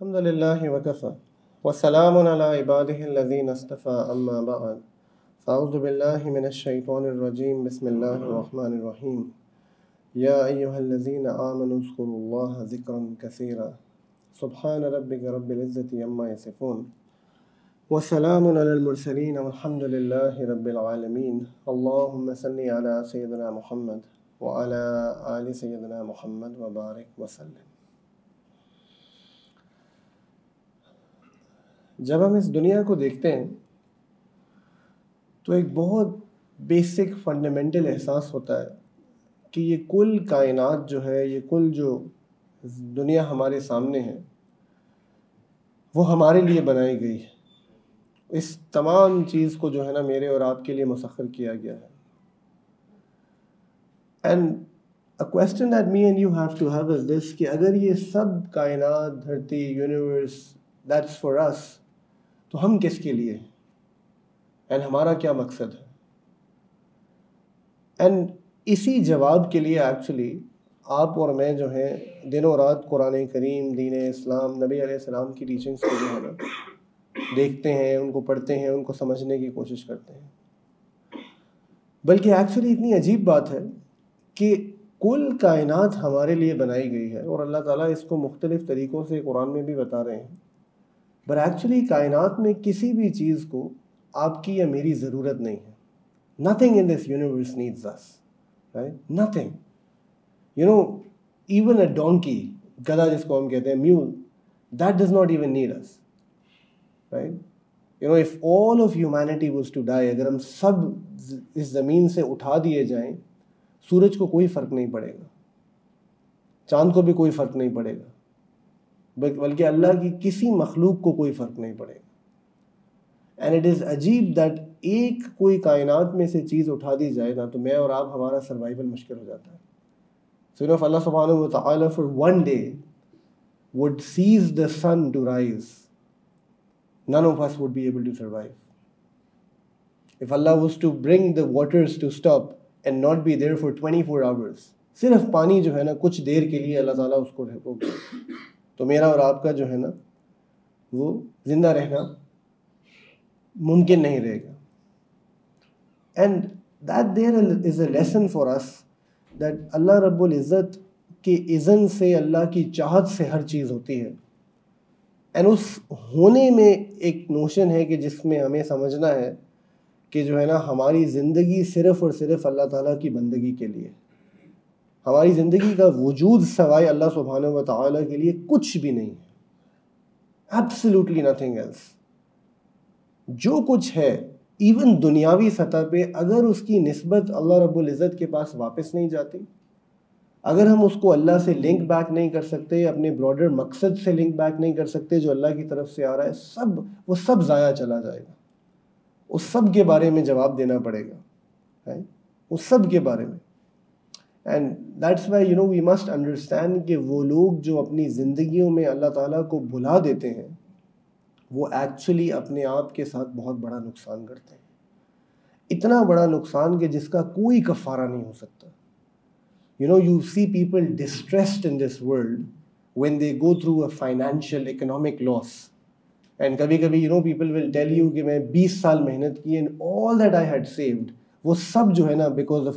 الحمد لله وكفى. وسلام على عباده الذين اصطفى أما بعد. فأعوذ بالله من الشيطان الرجيم. بسم الله الرحمن الرحيم. يا أيها الذين آمنوا اذكروا الله ذكرا كثيرا. سبحان ربك رب العزة عما يصفون. وسلام على المرسلين والحمد لله رب العالمين. اللهم صل على سيدنا محمد وعلى آل سيدنا محمد وبارك وسلم. جب ہم اس دنیا کو دیکھتے ہیں، تو ایک بہت بیسک فنڈامنٹل احساس ہوتا ہے کہ یہ کل کائنات جو ہے، یہ کل جو دنیا ہمارے سامنے ہے، وہ ہمارے لیے بنائی گئی ہے۔ اس تمام چیز کو جو ہے نا، میرے اور آپ کے لیے مسخر کیا گیا ہے۔ And a question that me and you have to have is this کہ اگر یہ سب کائنات، دھرتی یونیورس دیٹس فار اس تو ہم کس کے لیے ہیں؟ اینڈ ہمارا کیا مقصد ہے؟ اینڈ اسی جواب کے لیے ایکچولی آپ اور میں جو ہیں دن و رات قرآن کریم، دین اسلام، نبی علیہ السلام کی ٹیچنگس کو جو ہے نا، دیکھتے ہیں، ان کو پڑھتے ہیں، ان کو سمجھنے کی کوشش کرتے ہیں۔ بلکہ ایکچولی اتنی عجیب بات ہے کہ کل کائنات ہمارے لیے بنائی گئی ہے اور اللہ تعالیٰ اس کو مختلف طریقوں سے قرآن میں بھی بتا رہے ہیں۔ بٹ ایکچولی کائنات میں کسی بھی چیز کو آپ کی یا میری ضرورت نہیں ہے nothing in this universe needs us nothing you know even a donkey گدا جس کو ہم کہتے ہیں mule that does not even need us right you know if all of humanity was to die اگر ہم سب اس زمین سے اٹھا دیے جائیں سورج کو کوئی فرق نہیں پڑے گا چاند کو بھی کوئی فرق نہیں پڑے گا بلکہ اللہ کی کسی مخلوق کو کوئی فرق نہیں پڑے گا۔ اینڈ اٹ از عجیب دیٹ ایک کوئی کائنات میں سے چیز اٹھا دی جائے نا تو میں اور آپ ہمارا سروائیول مشکل ہو جاتا ہے۔ سو آف اللہ سبحانہ و تعالیٰ for one day would cease the sun to rise none of us would be able to survive. If Allah was to bring the waters to stop and not be there for 24 hours, صرف پانی جو ہے نا کچھ دیر کے لیے اللہ تعالیٰ اس کو روک تو میرا اور آپ کا جو ہے نا، وہ زندہ رہنا ممکن نہیں رہے گا۔ And that there is a lesson for us that اللہ رب العزت کے اذن سے، اللہ کی چاہت سے ہر چیز ہوتی ہے۔ اینڈ اس ہونے میں ایک نوشن ہے کہ جس میں ہمیں سمجھنا ہے کہ جو ہے نا، ہماری زندگی صرف اور صرف اللہ تعالیٰ کی بندگی کے لیے۔ ہماری زندگی کا وجود سوائے اللہ سبحانہ و تعالیٰ کے لیے کچھ بھی نہیں ہے۔ ایبسلیوٹلی نتھنگ ایلس جو کچھ ہے ایون دنیاوی سطح پہ اگر اس کی نسبت اللہ رب العزت کے پاس واپس نہیں جاتی، اگر ہم اس کو اللہ سے لنک بیک نہیں کر سکتے، اپنے براڈر مقصد سے لنک بیک نہیں کر سکتے جو اللہ کی طرف سے آ رہا ہے، سب، وہ سب ضائع چلا جائے گا۔ اس سب کے بارے میں جواب دینا پڑے گا۔ اس سب کے بارے میں۔ And that's why you know we must understand کہ وہ لوگ جو اپنی زندگیوں میں اللہ تعالیٰ کو بھلا دیتے ہیں، وہ ایکچولی اپنے آپ کے ساتھ بہت بڑا نقصان کرتے ہیں۔ اتنا بڑا نقصان کہ جس کا کوئی کفارہ نہیں ہو سکتا۔ You know you see people distressed in this world when they go through a financial economic loss and کبھی کبھی you know people will tell you کہ میں بیس سال محنت کی and all that I had saved وہ سب جو ہے نا بیکاز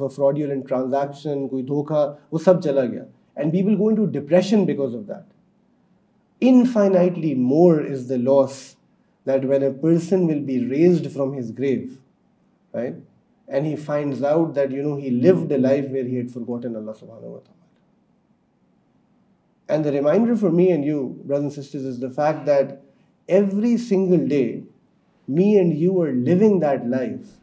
ٹرانزیکشن کوئی دھوکہ، وہ سب چلا گیا. And people going to depression because of that infinitely more is the loss that when a person will be raised from his grave right and he finds out that you know he live the life where had forgot and اللہ سبحان اللہ and the reminder for me and you brother sisters is the fact that every single day me and you are living that life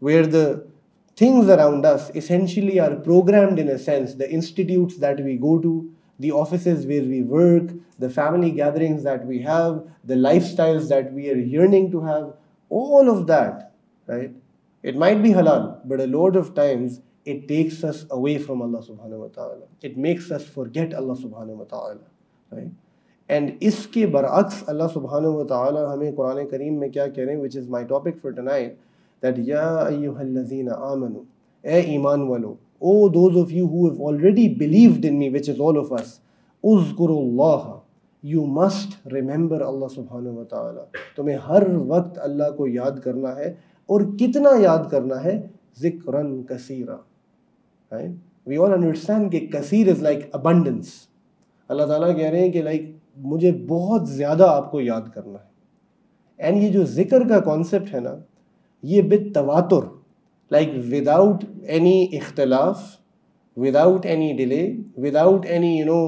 where the things around us essentially are programmed in a sense the institutes that we go to the offices where we work the family gatherings that we have the lifestyles that we are yearning to have all of that right it might be halal but a lot of times it takes us away from Allah subhanahu wa ta'ala. It makes us forget Allah subhanahu wa ta'ala. Right? And iske bar'aks Allah subhanahu wa ta'ala hame Quran Kareem mein kya keh rahe hain, which is my topic for tonight, that ya ayyuhallazina amanu, اے ایمان والو O those of you who have already believed in me which is all of us اذکر اللہ you must remember اللہ سبحانہ و تعالیٰ تمہیں ہر وقت اللہ کو یاد کرنا ہے اور کتنا یاد کرنا ہے؟ ذکر کثیرہ وی آل انڈرسٹینڈ کہ کثیر از لائک ابنڈنس اللہ تعالیٰ کہہ رہے ہیں کہ لائک مجھے بہت زیادہ آپ کو یاد کرنا ہے اینڈ یہ جو ذکر کا کانسیپٹ ہے نا، یہ بت تواتر لائک وداؤٹ اینی اختلاف without any delay without any you know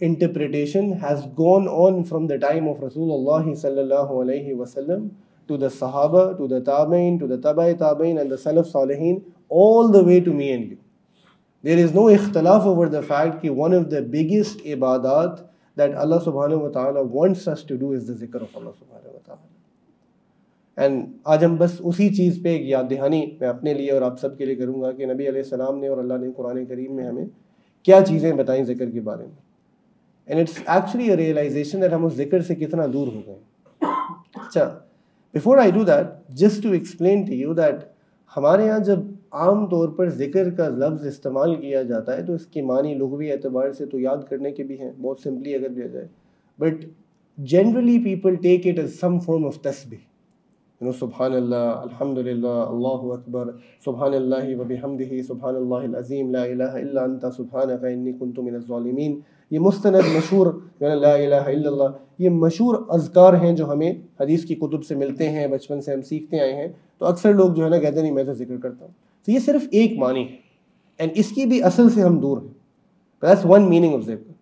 interpretation has gone on from the time of رسول اللہ صلی اللہ علیہ وسلم ٹو دا صحابہ ٹو دا تابعین ٹو دا تبع تابعین اینڈ دا سلف صالحین all the way to me and you. There is no ikhtilaf over the fact that one of the biggest ibadat that Allah subhanahu wa ta'ala wants us to do is the zikr of Allah subhanahu wa ta'ala. And آج ہم بس اسی چیز پہ ایک یاد دہانی میں اپنے لیے اور آپ سب کے لیے کروں گا کہ نبی علیہ السلام نے اور اللہ نے قرآن کریم میں ہمیں کیا چیزیں بتائیں ذکر کے بارے میں. And it's actually a realization that ہم اس ذکر سے کتنا دور ہو گئے. اچھا. Before I do that just to explain to you that ہمارے یہاں جب عام طور پر ذکر کا لفظ استعمال کیا جاتا ہے تو اس کی معنی لغوی اعتبار سے تو یاد کرنے کے بھی ہیں، بہت سمپلی اگر لیا جائے۔ But generally people take it as some form of تسبیح یو نو سبحان اللہ الحمد للہ اللہ اکبر سبحان اللہ و بحمدہ سبحان اللہ العظیم، لا الہ الا انت، سبحانک انی کنت من الظالمین۔ یہ مستند، مشہور یعنی لا الہ الا اللہ، یہ مشہور اذکار ہیں جو ہمیں حدیث کی کتب سے ملتے ہیں، بچپن سے ہم سیکھتے آئے ہیں۔ تو اکثر لوگ جو ہے نا کہتے ہیں، نہیں، میں تو ذکر کرتا ہوں۔ تو یہ صرف ایک معنی ہے۔ اینڈ اس کی بھی اصل سے ہم دور ہیں۔ دیٹس ون میننگ آف ذکر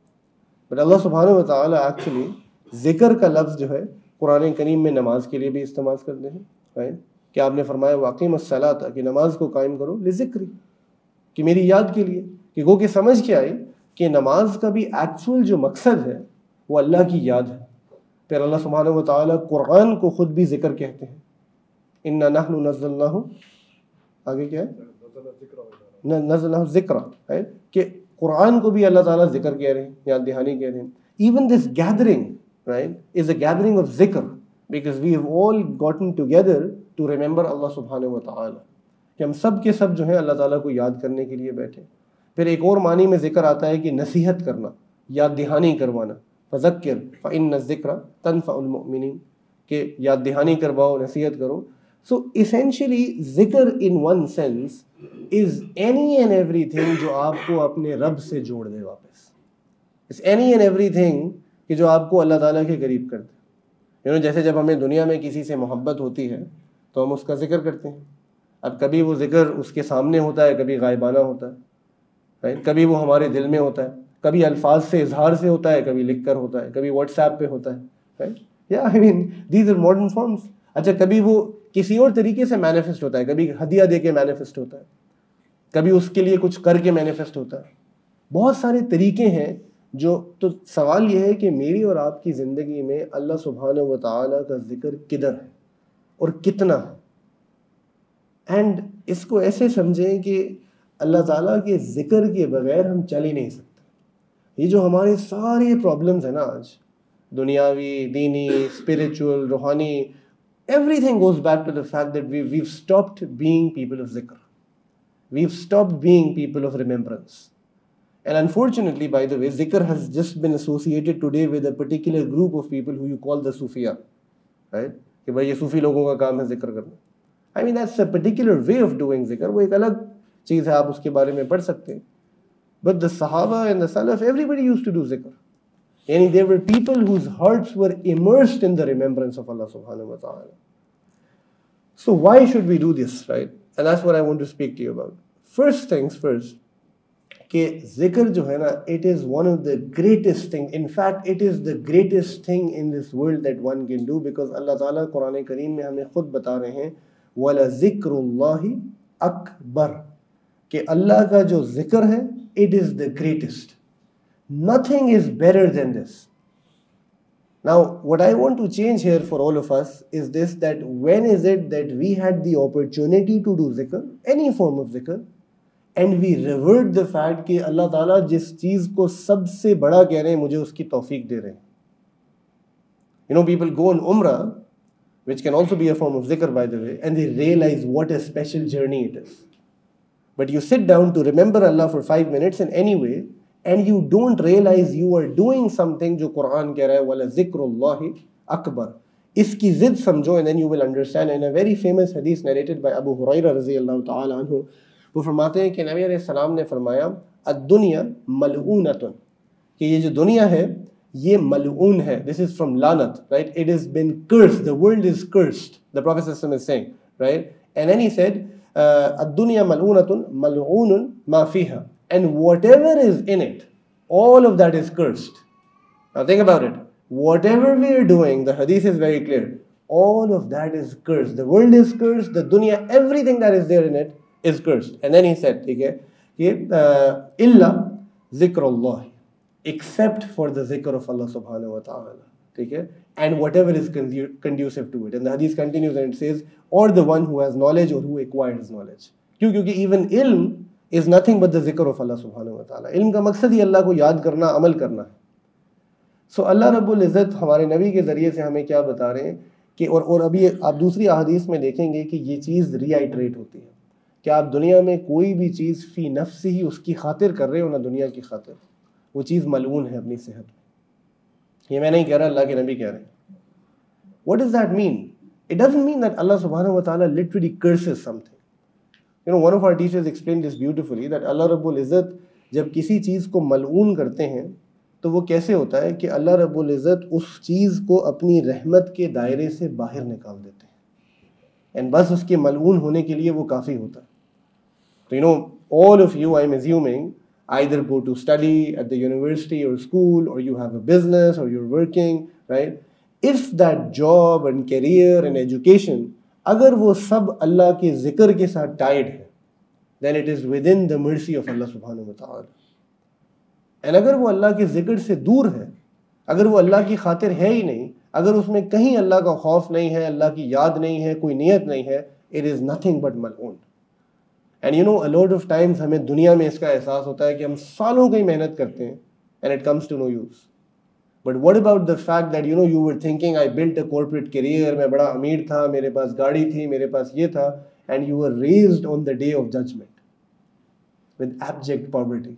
بٹ اللہ سبحانہ و تعالیٰ ایکچولی ذکر کا لفظ جو ہے، قرآن کریم میں نماز کے لیے بھی استعمال کرتے ہیں رائٹ کہ آپ نے فرمایا واقعی مسئلہ تھا کہ نماز کو قائم کرو لذکری۔ کہ میری یاد کے لیے، کہ گو کہ سمجھ کے آئی کہ نماز کا بھی ایکچول جو مقصد ہے، وہ اللہ کی یاد ہے۔ پھر اللہ سبحانہ و تعالیٰ قرآن کو خود بھی ذکر کہتے ہیں۔ ان نحن نزلناہ آگے کیا ہے؟ نزلہ ذکر ہے کہ قرآن کو بھی اللہ تعالیٰ ذکر کہہ رہے ہیں یا دہانی کہہ رہے ہیں۔ Even this gathering right is a gathering of ذکر because we have all gotten together to remember اللہ سبحانہ و تعالیٰ کہ ہم سب کے سب جو ہیں اللہ تعالیٰ کو یاد کرنے کے لیے بیٹھے۔ پھر ایک اور معنی میں ذکر آتا ہے کہ نصیحت کرنا یاد دہانی کروانا۔ فذکر فعن ذکر تنف المؤمنین۔ کہ یاد دہانی کرواؤ نصیحت کرو۔ سو اسینشلی ذکر in one sense is any and everything جو آپ کو اپنے رب سے جوڑ دے واپس اینی اینڈ ایوری تھنگ کہ جو آپ کو اللہ تعالیٰ کے قریب کر دے یو نو جیسے جب ہمیں دنیا میں کسی سے محبت ہوتی ہے تو ہم اس کا ذکر کرتے ہیں اب کبھی وہ ذکر اس کے سامنے ہوتا ہے کبھی غائبانہ ہوتا ہے کبھی وہ ہمارے دل میں ہوتا ہے کبھی الفاظ سے اظہار سے ہوتا ہے کبھی لکھ کر ہوتا ہے کبھی واٹس ایپ پہ ہوتا ہے یا I mean these are modern forms اچھا کبھی وہ کسی اور طریقے سے مینیفیسٹ ہوتا ہے. کبھی ہدیہ دے کے مینیفیسٹ ہوتا ہے. کبھی اس کے لیے کچھ کر کے مینیفیسٹ ہوتا ہے. بہت سارے طریقے ہیں جو تو سوال یہ ہے کہ میری اور آپ کی زندگی میں اللہ سبحانہ و تعالیٰ کا ذکر کدھر ہے اور کتنا ہے؟ اینڈ اس کو ایسے سمجھیں کہ اللہ تعالیٰ کے ذکر کے بغیر ہم چل ہی نہیں سکتے. یہ جو ہمارے سارے پرابلمز ہیں نا آج، دنیاوی، دینی اسپریچول روحانی everything goes back to the fact that we, we've stopped being people of zikr. We've stopped being people of remembrance. And unfortunately, by the way, zikr has just been associated today with a particular group of people who you call the Sufiya. Right? I mean, that's a particular way of doing zikr. But the Sahaba and the Salaf, everybody used to do zikr. To do ذکر یعنی there were people whose hearts were immersed in the remembrance of اللہ سبحانہ و تعالی so why should we do this right and that's what I want to speak to you about first things first کہ ذکر جو ہے نا it is one of the greatest thing in fact it is the greatest thing in this world that one can do because اللہ تعالیٰ قرآن کریم میں ہمیں خود بتا رہے ہیں ولا ذکر اللہ اکبر کہ اللہ کا جو ذکر ہے it is the greatest nothing is better than this now what I want to change here for all of us is this that when is it that we had the opportunity to do ذکر any form of ذکر and we revert the fact کہ اللہ تعالیٰ جس چیز کو سب سے بڑا کہہ رہے ہیں مجھے اس کی توفیق دے رہے ہیں you know people go in عمرہ which can also be a form of ذکر by the way and they realize what a special journey it is But you sit down to remember and you don't realize you are doing something جو قرآن کہہ رہا ہے والا ذکر اللہ اکبر اس کی ضد سمجھو and then you will understand and a very famous حدیث نیریٹڈ بائی ابو حریرہ رضی اللہ تعالیٰ عنہ، وہ فرماتے ہیں کہ نبی علیہ السلام نے فرمایا، الدنیا ملعونتن۔ کہ یہ جو دنیا ہے، یہ ملعون ہے۔ دس از فرام لانت right it is been curse the world is cursed the professor some is saying right and then he said الدنیا ملعونتن ملعون ما فیہا۔ and whatever is in it, all of that is cursed. Now think about it. Whatever we are doing, the hadith is very clear. All of that is cursed. The world is cursed, the dunya, everything that is there in it is cursed. And then he said, okay, uh, illa zikrullah, except for the zikr of Allah subhanahu wa ta'ala. Okay? And whatever is conducive to it. And the hadith continues and it says, or the one who has knowledge or who acquires knowledge. Because even ilm is nothing but the zikr of Allah subhanahu wa ta'ala. علم کا مقصد ہی اللہ کو یاد کرنا عمل کرنا ہے سو so اللہ رب العزت ہمارے نبی کے ذریعے سے ہمیں کیا بتا رہے ہیں کہ اور اور ابھی آپ دوسری احادیث میں دیکھیں گے کہ یہ چیز ری آئیٹریٹ ہوتی ہے. کہ آپ دنیا میں کوئی بھی چیز فی نفس ہی اس کی خاطر کر رہے ہو، نہ دنیا کی خاطر. وہ چیز ملعون ہے اپنی صحت میں. یہ میں نہیں کہہ رہا، اللہ کے نبی کہہ رہے ہیں. What does that mean it doesn't mean that اللہ سبحانہ و تعالیٰ literally curses something you know one of our teachers explain this beautifully that اللہ رب العزت جب کسی چیز کو ملعون کرتے ہیں تو وہ کیسے ہوتا ہے کہ اللہ رب العزت اس چیز کو اپنی رحمت کے دائرے سے باہر نکال دیتے ہیں اینڈ بس اس کے ملعون ہونے کے لیے وہ کافی ہوتا ہے تو you know all of you I am assuming either go to study at the university or school or you have a business or you working right if that job and career and education اگر وہ سب اللہ کے ذکر کے ساتھ tied ہے then it is with in the mercy of اللہ سبحانہ و تعالی اینڈ اگر وہ اللہ کے ذکر سے دور ہے، اگر وہ اللہ کی خاطر ہے ہی نہیں، اگر اس میں کہیں اللہ کا خوف نہیں ہے، اللہ کی یاد نہیں ہے، کوئی نیت نہیں ہے اٹ از نتھنگ بٹ ملعون and you know a lot of times ہمیں دنیا میں اس کا احساس ہوتا ہے کہ ہم سالوں کی محنت کرتے ہیں and it comes to no use but what about the fact that you know you were thinking I built a corporate career میں بڑا امیر تھا، میرے پاس گاڑی تھی، میرے پاس یہ تھا and you are raised on the day of judgement with abject poverty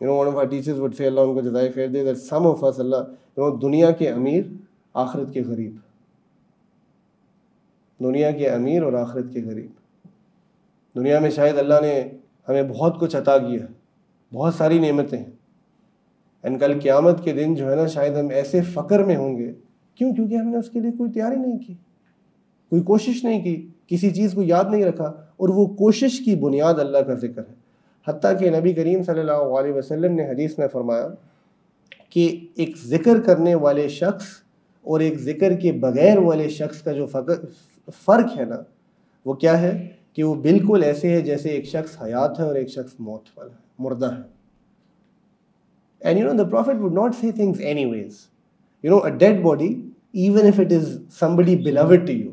you know one of our teachers would say اللہ ان کو جزائے خیر دے دیٹ سم آف اس اللہ یو نو دنیا کے امیر آخرت کے غریب دنیا کے امیر اور آخرت کے غریب دنیا میں شاید اللہ نے ہمیں بہت کچھ عطا کیا بہت ساری نعمتیں ہیں اینڈ کل قیامت کے دن جو ہے نا شاید ہم ایسے فقر میں ہوں گے۔ کیوں؟ کیونکہ ہم نے اس کے لیے کوئی تیاری نہیں کی، کوئی کوشش نہیں کی، کسی چیز کو یاد نہیں رکھا، اور وہ کوشش کی بنیاد اللہ کا ذکر ہے۔ حتیٰ کہ نبی کریم صلی اللہ علیہ وسلم نے حدیث میں فرمایا کہ ایک ذکر کرنے والے شخص اور ایک ذکر کے بغیر والے شخص کا جو فرق ہے نا، وہ کیا ہے؟ کہ وہ بالکل ایسے ہے جیسے ایک شخص حیات ہے اور ایک شخص موت والا ہے، مردہ ہے۔ And you know, the Prophet would not say things anyways. You know, a dead body, even if it is somebody beloved to you,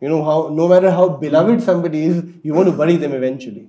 You know how, no matter how beloved somebody is, you want to bury them eventually.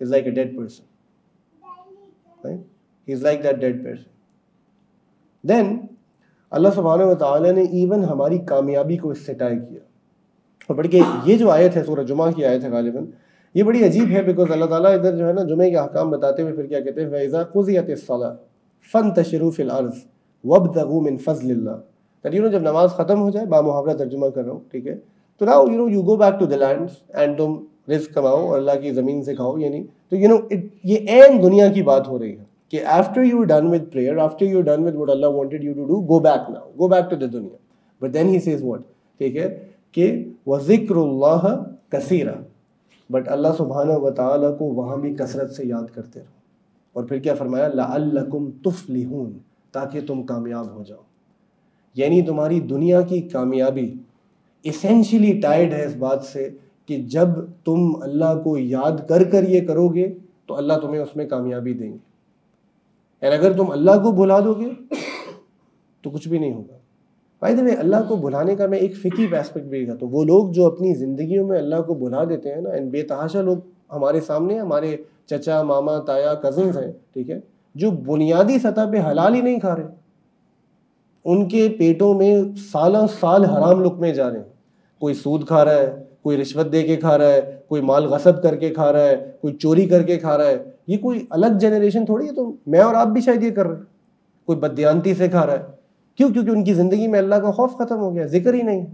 is like a dead person, right? He's like that dead person. Then اللہ سبحانہ و تعالیٰ نے even ہماری کامیابی کو اس سے tie کیا۔ اور بڑھ کے یہ جو آیت ہے سورہ جمعہ کی آیت ہے غالباً، یہ بڑی عجیب ہے بیکاز اللہ تعالیٰ ادھر جو ہے نا جمعے کے احکام بتاتے ہوئے پھر کیا کہتے ہیں فیضا قزیت الصلاح فن تشروف العرض وب من فضل اللہ دیٹ یو نو جب نماز ختم ہو جائے، با محاورہ ترجمہ کر رہا ہوں، ٹھیک ہے؟ تو now you know you go back to the land and تم رزق کماؤ اور اللہ کی زمین سے کھاؤ یعنی تو یو نو یہ عین دنیا کی بات ہو رہی ہے۔ کہ after you done with prayer after you done with what Allah wanted you to do go back now go back to the دنیا but then he says what ٹھیک ہے کہ وہ ذکر اللہ کثیرہ بٹ اللہ سبحانہ و تعالیٰ کو وہاں بھی کثرت سے یاد کرتے رہو اور پھر کیا فرمایا لعلکم تفلحون تاکہ تم کامیاب ہو جاؤ یعنی تمہاری دنیا کی کامیابی اسینشلی ٹائڈ ہے اس بات سے کہ جب تم اللہ کو یاد کر کر یہ کرو گے تو اللہ تمہیں اس میں کامیابی دیں گے اور اگر تم اللہ کو بھلا دو گے، تو کچھ بھی نہیں ہوگا۔ بھائی میں اللہ کو بھلانے کا میں ایک فکی ایسپیکٹ بھی وہ لوگ جو اپنی زندگیوں میں اللہ کو بھلا دیتے ہیں نا بے تحاشا لوگ ہمارے سامنے، ہمارے چچا، ماما، تایا کزنس ہیں، ٹھیک ہے؟ جو بنیادی سطح پہ حلال ہی نہیں کھا رہے۔ ان کے پیٹوں میں سالہ سال حرام لک میں جا رہے ہیں۔ کوئی سود کھا رہا ہے کوئی رشوت دے کے کھا رہا ہے، کوئی مال غصب کر کے کھا رہا ہے، کوئی چوری کر کے کھا رہا ہے۔ یہ کوئی الگ جنریشن تھوڑی ہے تو میں اور آپ بھی شاید یہ کر رہے ہیں۔ کوئی بدیانتی سے کھا رہا ہے۔ کیوں؟ کیونکہ ان کی زندگی میں اللہ کا خوف ختم ہو گیا، ذکر ہی نہیں۔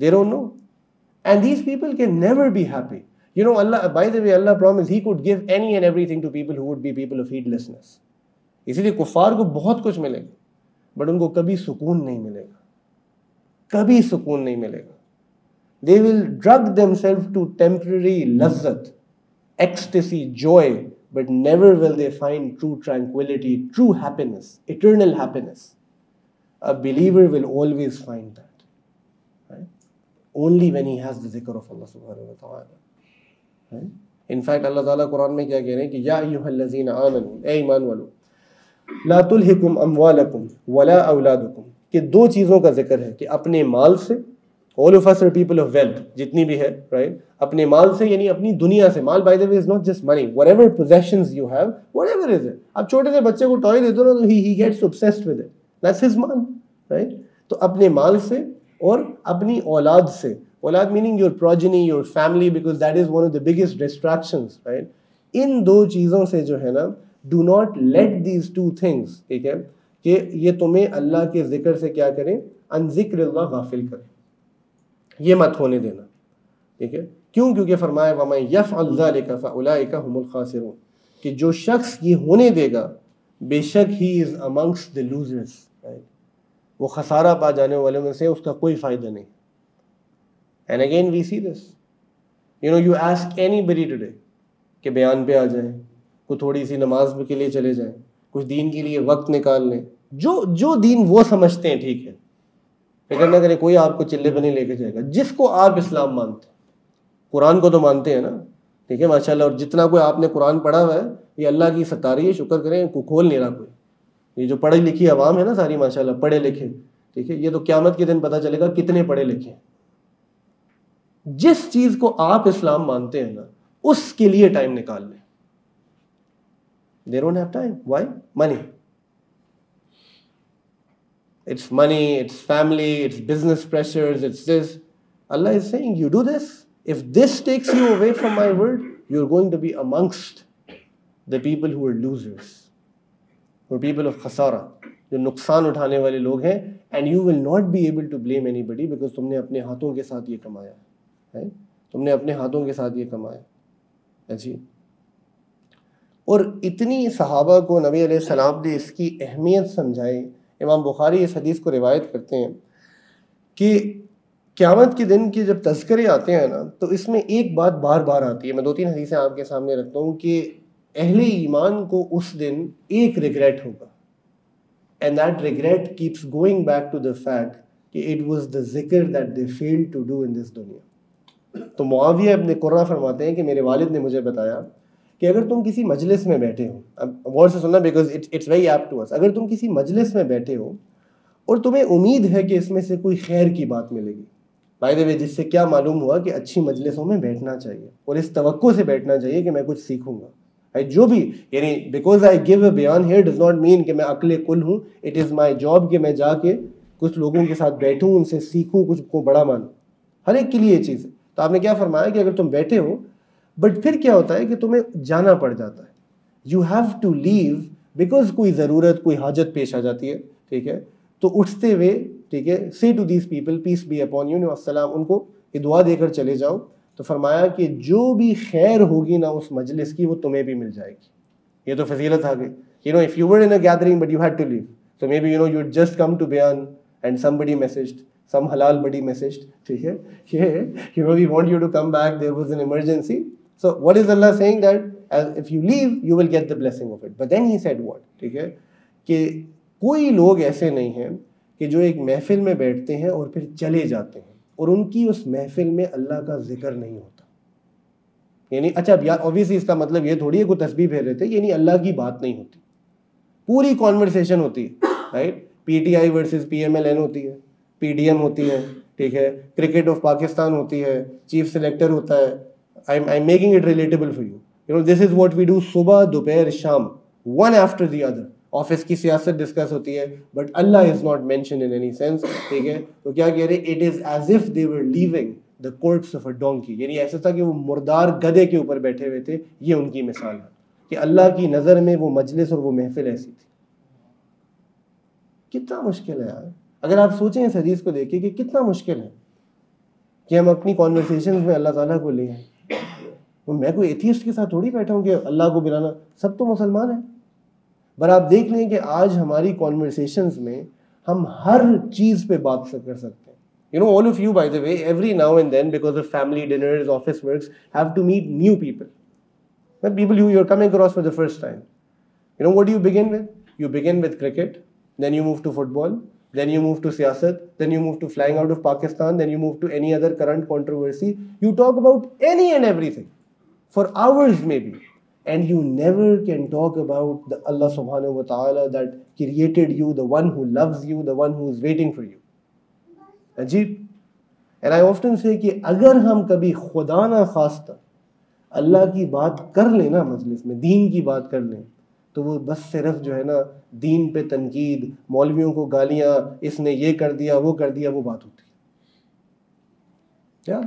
They're no and these people can never be happy you know Allah by the way Allah promise he could give any and everything to people who would be people of heedlessness اسی لیے کفار کو بہت کچھ ملے گا but in کو کبھی سکون نہیں ملے گا۔ کبھی سکون نہیں ملے گا۔ They will drug them self to temporary لذت ecstasy joy but never will they find true tranquility true happiness eternal happiness a believer will always find that. Right? Only when he has the zikr of Allah subhanahu wa ta'ala. Right? In fact, اللہ تعالیٰ قرآن میں کیا کہہ رہے ہیں کہ یا ایوہ الذین آمنوا اے ایمان والو لا تلہکم اموالکم ولا اولادکم کہ دو چیزوں کا ذکر ہے کہ اپنے مال سے all of us people of wealth جتنی بھی ہے رائٹ اپنے مال سے یعنی اپنی دنیا سے مال by the way is not just money whatever possessions you have whatever is it اب چھوٹے سے بچے کو ٹوائے دے دو نا تو he gets obsessed with it that's his man right تو اپنے مال سے اور اپنی اولاد سے اولاد meaning your progeny your family because that is one of the biggest distractions right ان دو چیزوں سے جو ہے نا do not let these two things ٹھیک ہے کہ یہ تمہیں اللہ کے ذکر سے کیا کریں ان ذکر اللہ غافل کریں یہ مت ہونے دینا۔ ٹھیک ہے؟ کیوں؟ کیونکہ فرمایا وَمَن يَفْعَلْ ذَلِكَ فَأُولَئِكَ هُمُ الْخَاسِرُونَ۔ کہ جو شخص یہ ہونے دے گا، بے شک ہی از امنگس دا لوزرس وہ خسارہ پا جانے والے میں سے اس کا کوئی فائدہ نہیں۔ And again we see this you know you ask anybody today کہ بیان پہ آ جائیں، کوئی تھوڑی سی نماز کے لیے چلے جائیں کچھ دین کے لیے وقت نکال لیں جو جو دین وہ سمجھتے ہیں، ٹھیک ہے۔ فکر نہ کریں، کوئی آپ کو چلے بنے لے کے جائے گا۔ جس کو آپ اسلام مانتے ہیں، قرآن کو تو مانتے ہیں نا۔ ٹھیک ہے ماشاء اللہ اور جتنا کوئی آپ نے قرآن پڑھا ہوا ہے، یہ اللہ کی ستاری ہے، شکر کریں، کو کھول نہیں رہا کوئی۔ یہ جو پڑھی لکھی عوام ہے نا ساری ماشاء اللہ پڑھے لکھے۔ ٹھیک ہے، یہ تو قیامت کے دن پتہ چلے گا کتنے پڑھے لکھے جس چیز کو آپ اسلام مانتے ہیں نا، اس کے لیے ٹائم نکال لیں they don't have time why money it's money, it's family, it's business pressures, it's this. Allah is saying, you do this. If this takes you away from my word, you're going to be amongst the people who are losers, who are people of khasara, جو نقصان اٹھانے والے لوگ ہیں and you will not be able to blame anybody because تم نے اپنے ہاتھوں کے ساتھ یہ کمایا ہے تم نے اپنے ہاتھوں کے ساتھ یہ کمایا جی اور اتنی صحابہ کو نبی علیہ السلام نے اس کی اہمیت سمجھائی امام بخاری اس حدیث کو روایت کرتے ہیں کہ قیامت کے دن کے جب تذکرے آتے ہیں نا، تو اس میں ایک بات بار بار آتی ہے۔ میں دو تین حدیثیں آپ کے سامنے رکھتا ہوں کہ اہل ایمان کو اس دن ایک ریگریٹ ہوگا۔ And that regret keeps going back to the fact کہ it was the dhikr that they fail to do in this دنیا تو معاویہ اپنے قرآن فرماتے ہیں کہ میرے والد نے مجھے بتایا کہ اگر تم کسی مجلس میں بیٹھے ہو، اب غور سے سننا because it's very apt to us اگر تم کسی مجلس میں بیٹھے ہو اور تمہیں امید ہے کہ اس میں سے کوئی خیر کی بات ملے گی بائی وے جس سے کیا معلوم ہوا کہ اچھی مجلسوں میں بیٹھنا چاہیے اور اس توقع سے بیٹھنا چاہیے کہ میں کچھ سیکھوں گا۔ جو بھی یعنی بیکاز آئی گیو اے بیان ہیئر ڈز ناٹ مین کہ میں عقل کل ہوں اٹ از مائی جاب کہ میں جا کے کچھ لوگوں کے ساتھ بیٹھوں، ان سے سیکھوں، کچھ کو بڑا مانوں۔ ہر ایک کے لیے یہ چیز ہے۔ تو آپ نے کیا فرمایا کہ اگر تم بیٹھے ہو بٹ پھر کیا ہوتا ہے کہ تمہیں جانا پڑ جاتا ہے۔ You have to leave because کوئی ضرورت، کوئی حاجت پیش آ جاتی ہے، ٹھیک ہے؟ تو اٹھتے ہوئے، ٹھیک ہے say to these people peace be upon you السلام، ان کو یہ دعا دے کر چلے جاؤ۔ تو فرمایا کہ جو بھی خیر ہوگی نا اس مجلس کی، وہ تمہیں بھی مل جائے گی۔ یہ تو فضیلت آ گئی۔ You know if you were in a gathering but you had to leave تو maybe you know you just come to bayan and somebody message some halal body message ٹھیک ہے؟ کہ you know we want you to come back there was an emergency so what is Allah saying that if you leave you will get the blessing of it but then he said what ٹھیک ہے کہ کوئی لوگ ایسے نہیں ہیں کہ جو ایک محفل میں بیٹھتے ہیں اور پھر چلے جاتے ہیں اور ان کی اس محفل میں اللہ کا ذکر نہیں ہوتا یعنی اچھا اب یار اوبیسلی اس کا مطلب یہ تھوڑی ہے کوئی تصویر پھیر رہے تھے یعنی اللہ کی بات نہیں ہوتی پوری کانورسیشن ہوتی ہے right P T I versus P M L N ہوتی ہے پی ڈی ایم ہوتی ہے ٹھیک ہے کرکٹ آف پاکستان ہوتی ہے چیف سلیکٹر ہوتا ہے making it relatable for you you know this is what we do صبح دوپہر شام one after the other office کی سیاست ڈسکس ہوتی ہے but Allah is not mention in any sense ٹھیک ہے تو کیا کہہ رہے it is as if they were leaving the carcass of a donkey یعنی ایسا تھا کہ وہ مردار گدے کے اوپر بیٹھے ہوئے تھے یہ ان کی مثال ہے کہ اللہ کی نظر میں وہ مجلس اور وہ محفل ایسی تھی کتنا مشکل ہے یار اگر آپ سوچیں اس حدیث کو دیکھیں کہ کتنا مشکل ہے کہ ہم اپنی کانورسیشن میں اللہ تعالیٰ کو لیں میں کوئی ایتھیسٹ کے ساتھ تھوڑی بیٹھا ہوں کہ اللہ کو بلانا سب تو مسلمان ہیں۔ پر آپ دیکھ لیں کہ آج ہماری کانورسیشنز میں ہم ہر چیز پہ بات کر سکتے ہیں۔ You know all of you by the way every now and then because of family dinners office works have to meet new people people you you are coming cross for the first time you know what you begin with you begin with cricket then you move to football then you move to siyasat then you move to flying out of Pakistan then you move to any other current controversy you talk about any and everything for hours maybe and you never can talk about the Allah سبحان و تعالیٰ that created you the one who loves you the one who is waiting for you عجیب and I often say کہ اگر ہم کبھی خدا نہ خواستہ اللہ کی بات کر لیں نا مجلس میں دین کی بات کر لیں تو وہ بس صرف جو ہے نا، دین پہ تنقید، مولویوں کو گالیاں، اس نے یہ کر دیا، وہ کر دیا، وہ بات ہوتی کیا؟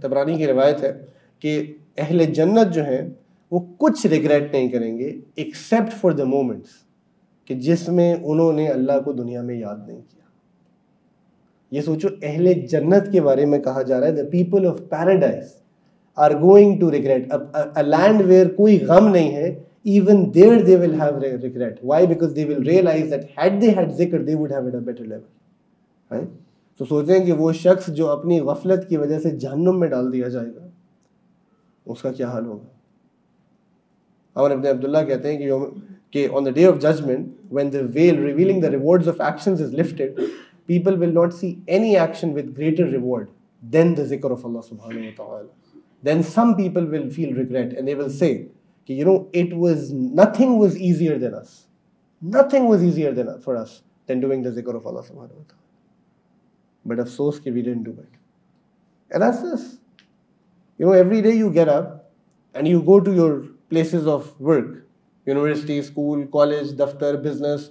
تبرانی کی روایت ہے کہ اہل جنت جو ہیں، وہ کچھ ریگریٹ نہیں کریں گے ایکسیپٹ فار دا مومنٹس کہ جس میں انہوں نے اللہ کو دنیا میں یاد نہیں کیا۔ یہ سوچو، اہل جنت کے بارے میں کہا جا رہا ہے the people of paradise are going to regret land where کوئی غم نہیں ہے even there they will have regret why because they will realise that had they had dhikr they would have it better level تو سوچیں کہ وہ شخص جو اپنی غفلت کی وجہ سے جہنم میں ڈال دیا جائے گا اس کا کیا حال ہوگا عمر ابن عبداللہ کہتے ہیں کہ کہ on the day of judgement when the veil revealing the rewards of actions is lifted people will not see any action with greater reward than the dhikr of Allah سبحانہ وتعالی دین then some people will feel regret and they will say, you know, it was nothing was easier than us. Nothing was easier than for us than doing the zikr of Allah subhanahu wa ta'ala. But of course, we didn't do it. And that's this. You know, every day you get up and you go to your places of work, university, school, college, daftar, business,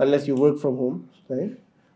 unless you work from home, right?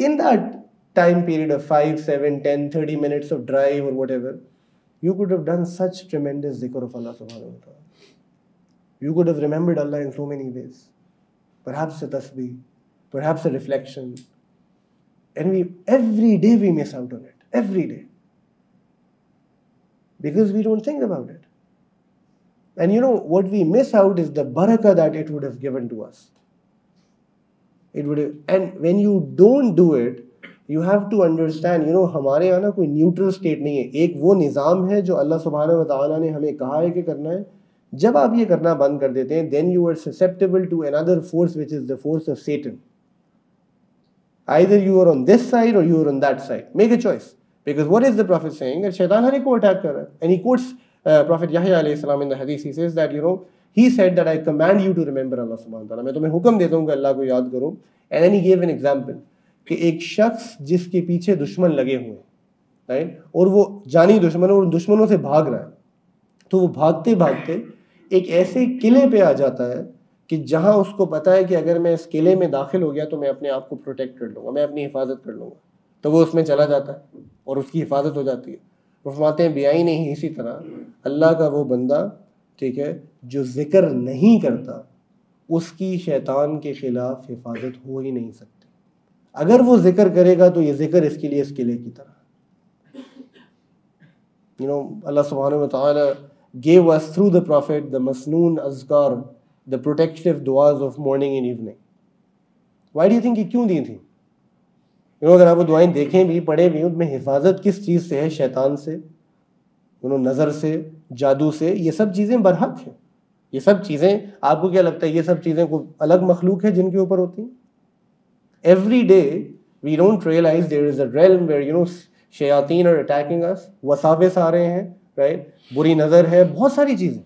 in that time period of 5, 7, 10, 30 minutes of drive or whatever, you could have done such tremendous zikr of Allah subhanahu wa ta'ala. You could have remembered Allah in so many ways. Perhaps a tasbih, perhaps a reflection. And we every day we miss out on it. Every day. Because we don't think about it. And you know what we miss out is the barakah that it would have given to us. It would and when you don't do it you have to understand you know ہمارے یہاں نا کوئی neutral state نہیں ہے۔ ایک وہ نظام ہے جو اللہ سبحانہ و تعالیٰ نے ہمیں کہا ہے کہ کرنا ہے۔ جب آپ یہ کرنا بند کر دیتے ہیں then you are susceptible to another force which is the force of Satan either you are on this side or you are on that side make a choice because what is the prophet saying Shaitan ہر ایک کو attack کر رہا ہے۔ Any quotes prophet یحییٰ علیہ السلام in hadith he says that you know he said that I command you to remember Allah subhanahu wa ta'ala. میں تمہیں حکم دیتا ہوں کہ اللہ کو یاد کرو. And then he gave an example. کہ ایک شخص جس کے پیچھے دشمن لگے ہوئے ہیں اور وہ جانی دشمن اور دشمنوں سے بھاگ رہا ہے تو وہ بھاگتے بھاگتے ایک ایسے قلعے پہ آ جاتا ہے کہ جہاں اس کو پتا ہے کہ اگر میں اس قلعے میں داخل ہو گیا تو میں اپنے آپ کو پروٹیکٹ کر لوں گا، میں اپنی حفاظت کر لوں گا تو وہ اس میں چلا جاتا ہے اور اس کی حفاظت ہو جاتی ہے رفماتے ہیں بیائی نہیں اسی طرح اللہ کا وہ بندہ ٹھیک ہے، جو ذکر نہیں کرتا، اس کی شیطان کے خلاف حفاظت ہو ہی نہیں سکتی۔ اگر وہ ذکر کرے گا تو یہ ذکر اس کے لیے، اس قلعے کی طرح۔ یو نو اللہ سبحانہ و تعالی gave us through the prophet the masnoon azkar the protective duas of morning and evening why do think کہ کیوں دی تھیں یو نو اگر آپ وہ دعائیں دیکھیں بھی، پڑھیں بھی، ان میں حفاظت کس چیز سے ہے؟ شیطان سے یو نو نظر سے جادو سے یہ سب چیزیں برحق ہیں۔ یہ سب چیزیں، آپ کو کیا لگتا ہے یہ سب چیزیں کوئی الگ مخلوق ہے جن کے اوپر ہوتی ہیں؟ Every day we don't realise there is a realm where you know shayateen are attacking اس وساوس آ رہے ہیں رائٹ بری نظر ہے، بہت ساری چیزیں۔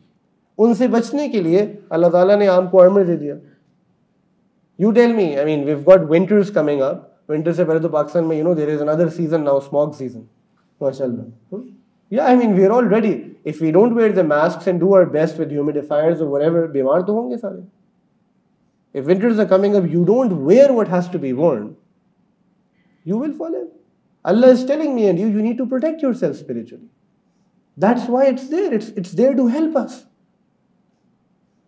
ان سے بچنے کے لیے اللہ تعالیٰ نے آپ کو ارمر دے دیا۔ You tell me I mean we've got winters coming up winter سے پہلے تو پاکستان میں you know there is another season now smoke season ماشاء اللہ Yeah, I mean, we're all ready. If we don't wear the masks and do our best with humidifiers or whatever. If winters are coming up, you don't wear what has to be worn, you will fall in. Allah is telling me and you, you need to protect yourself spiritually. That's why it's there. It's, it's there to help us.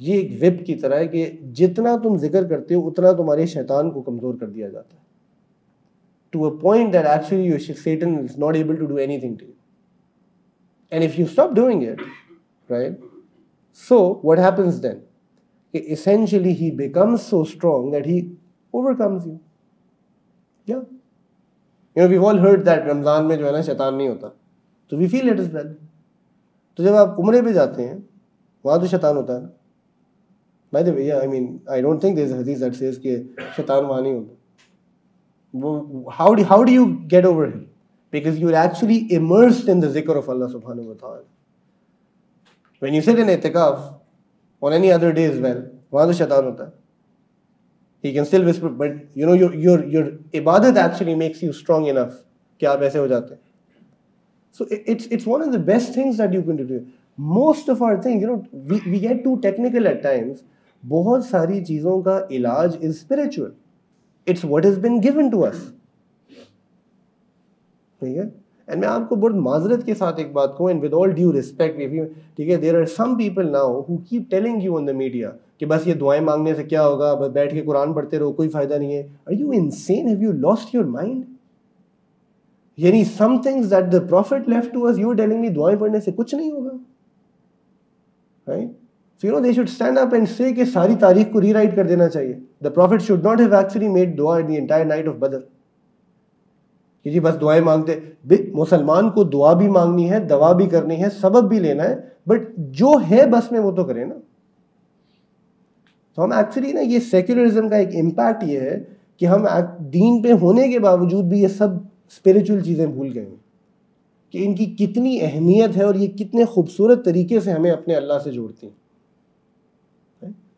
یہ ایک web کی طرح ہے کہ جتنا تم ذکر کرتے ہو، اتنا تمہارے شیطان کو کمزور کر دیا جاتا ہے۔ To a point that actually your Satan is not able to do anything to and if you stop doing it right so what happens then کہ essentially he becomes so strong that he overcomes you yeah you know we all heard that Ramadan میں جو ہے نا شیطان نہیں ہوتا تو وی feel it is well تو جب آپ عمرے پہ جاتے ہیں، وہاں تو شیطان ہوتا ہے نا۔ By the way I mean I don't think there hadith that says کہ شیطان وہاں نہیں ہوتا وہ how do how do you get over him because you are actually immersed in the dhikr of Allah سبحانہ و تعالی when you sit in itikaf on any other day as well وہاں تو شیطان ہوتا ہے he can still whisper but you know your your ibadat actually makes you strong enough کہ آپ ایسے ہو جاتے ہیں so it's it's one of the best things that you can do most of our thing you know we get to technical at times بہت ساری چیزوں کا علاج is spiritual it's what is been given to us ٹھیک ہے؟ And میں آپ کو بہت معذرت کے ساتھ ایک بات کہوں and with all due respect ٹھیک ہے there are some people now who keep telling you on the media کہ بس یہ دعائیں مانگنے سے کیا ہوگا، بس بیٹھ کے قرآن پڑھتے رہو، کوئی فائدہ نہیں ہے۔ Are you insane have you lost your mind یعنی some things that the prophet left to us you telling me دعائیں پڑھنے سے کچھ نہیں ہوگا۔ Right right? So you know they should stand up and say کہ ساری تاریخ کو ری رائٹ کر دینا چاہیے the prophet should not have actually made dua the entire night of Badr کہ جی بس دعائیں مانگتے مسلمان کو دعا بھی مانگنی ہے دوا بھی کرنی ہے سبب بھی لینا ہے بٹ جو ہے بس میں وہ تو کرے نا تو ہم ایکچولی نا یہ سیکولرزم کا ایک امپیکٹ یہ ہے کہ ہم دین پہ ہونے کے باوجود بھی یہ سب اسپریچول چیزیں بھول گئے ہیں کہ ان کی کتنی اہمیت ہے اور یہ کتنے خوبصورت طریقے سے ہمیں اپنے اللہ سے جوڑتی ہیں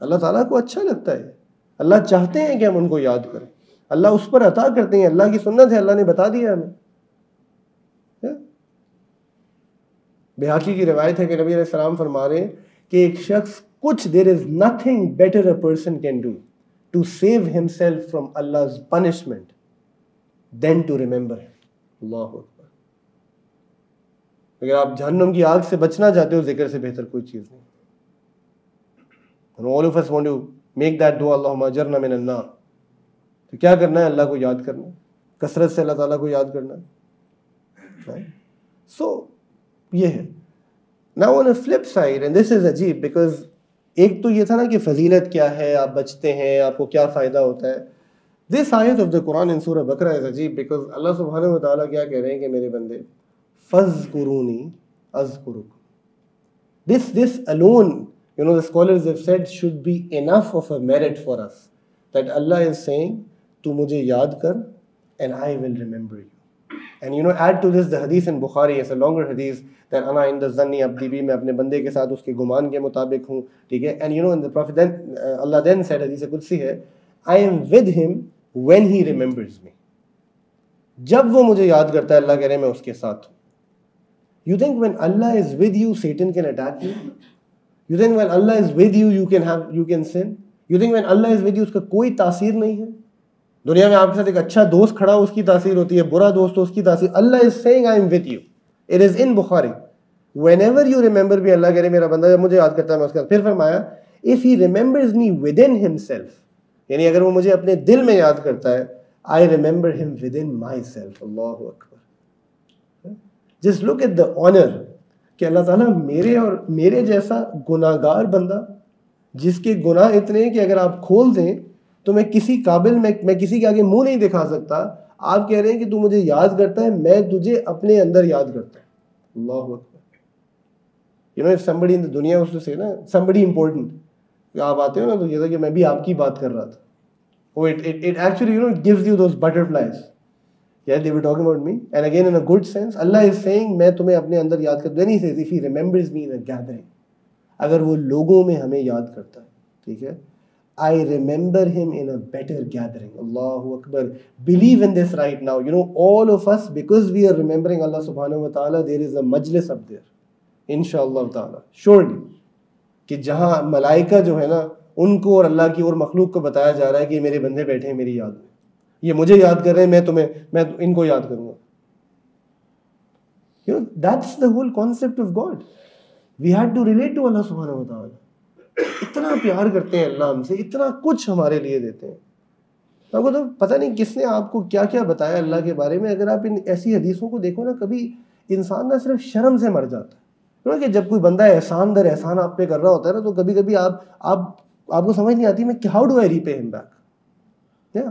اللہ تعالیٰ کو اچھا لگتا ہے۔ اللہ چاہتے ہیں کہ ہم ان کو یاد کریں۔ اللہ اس پر عطا کرتے ہیں۔ اللہ کی سنت ہے، اللہ نے بتا دیا ہمیں۔ ہاں؟ بحاقی کی روایت ہے کہ نبی علیہ السلام فرما رہے ہیں کہ ایک شخص کچھ there is nothing better a person can do to save himself from Allah punishment than to remember Allah اگر آپ جہنم کی آگ سے بچنا چاہتے ہو، ذکر سے بہتر کوئی چیز نہیں۔ All of us want to make that dua اللہم اجرنا من النار تو کیا کرنا ہے اللہ کو یاد کرنا ہے؟ کثرت سے اللہ تعالیٰ کو یاد کرنا ہے۔ سو یہ ہے۔ نا on a flip side and this is عجیب بیکاز ایک تو یہ تھا نا کہ فضیلت کیا ہے، آپ بچتے ہیں، آپ کو کیا فائدہ ہوتا ہے۔ دس آیت آف دا قرآن ان سورہ بکرا از عجیب بیکاز اللہ سبحانہ و تعالیٰ کیا کہہ رہے ہیں کہ میرے بندے فض قرونی is this this alone you know, the scholars have said should be enough of a merit for us. That Allah is saying, Tu mujhe yaad kar, and I will remember you. And you know, add to this the hadith in Bukhari, it's a longer hadith, that ana in the zanni abdi bi, میں اپنے بندے کے ساتھ اس کے گمان کے مطابق ہوں, ٹھیک ہے, and you know, and the Prophet then, uh, Allah then said, hadith qudsi hai, I am with him when he remembers me. جب وہ مجھے یاد کرتا ہے اللہ کہہ رہے میں اس کے ساتھ ہوں. You think when Allah is with you, Satan can attack you? You think when Allah is with you you can have you can sin you think when Allah is with you اس کا کوئی تاثیر نہیں ہے دنیا میں آپ کے ساتھ ایک اچھا دوست کھڑا ہو اس کی تاثیر ہوتی ہے برا دوست ہو اس کی تاثیر Allah is saying I am with you it is in Bukhari whenever you remember بھی اللہ کرے میرا بندہ جب مجھے یاد کرتا ہے میں اس کا پھر فرمایا if he remembers me with in himself یعنی اگر وہ مجھے اپنے دل میں یاد کرتا ہے I remember him within myself Allah Akbar just look at the honour کہ اللہ تعالیٰ میرے اور میرے جیسا گناہ گار بندہ، جس کے گناہ اتنے ہیں کہ اگر آپ کھول دیں تو میں کسی قابل، میں میں کسی کے آگے منہ نہیں دکھا سکتا۔ آپ کہہ رہے ہیں کہ تو مجھے یاد کرتا ہے، میں تجھے اپنے اندر یاد کرتا ہوں۔ اللہ یو نو سمبڑی ان دنیا اس سے نا سمبڑی امپورٹنٹ آپ آتے ہو نا تو یہ تھا کہ میں بھی آپ کی بات کر رہا تھا۔ وہ it actually you know gives you those butterflies Yeah, they were talking about me. And again, in a good sense, Allah is saying, میں تمہیں اپنے اندر یاد کر Then he says, if he remembers me in a gathering, اگر وہ لوگوں میں ہمیں یاد کرتا ہے ٹھیک ہے؟ I remember him in a better gathering Allah Akbar believe in this right now you know all of us because we are remembering Allah سبحانہ و تعالیٰ دیر از اے مجلس اب دیر ان شاء اللہ کہ جہاں ملائکہ جو ہے نا ان کو اور اللہ کی اور مخلوق کو بتایا جا رہا ہے کہ میرے بندے بیٹھے ہیں میری یاد میں۔ یہ مجھے یاد کر رہے ہیں، میں تمہیں، میں ان کو یاد کروں گا۔ You know that's the whole concept of God we had to relate to Allah سبحانہ و تعالیٰ اتنا پیار کرتے ہیں اللہ ہم سے، اتنا کچھ ہمارے لیے دیتے ہیں۔ آپ کو تو پتہ نہیں کس نے آپ کو کیا کیا بتایا اللہ کے بارے میں، اگر آپ ان ایسی حدیثوں کو دیکھو نا، کبھی انسان نہ صرف شرم سے مر جاتا ہے۔ کہ جب کوئی بندہ احسان در احسان آپ پہ کر رہا ہوتا ہے نا، تو کبھی کبھی آپ آپ آپ کو سمجھ نہیں آتی میں how do I repay him back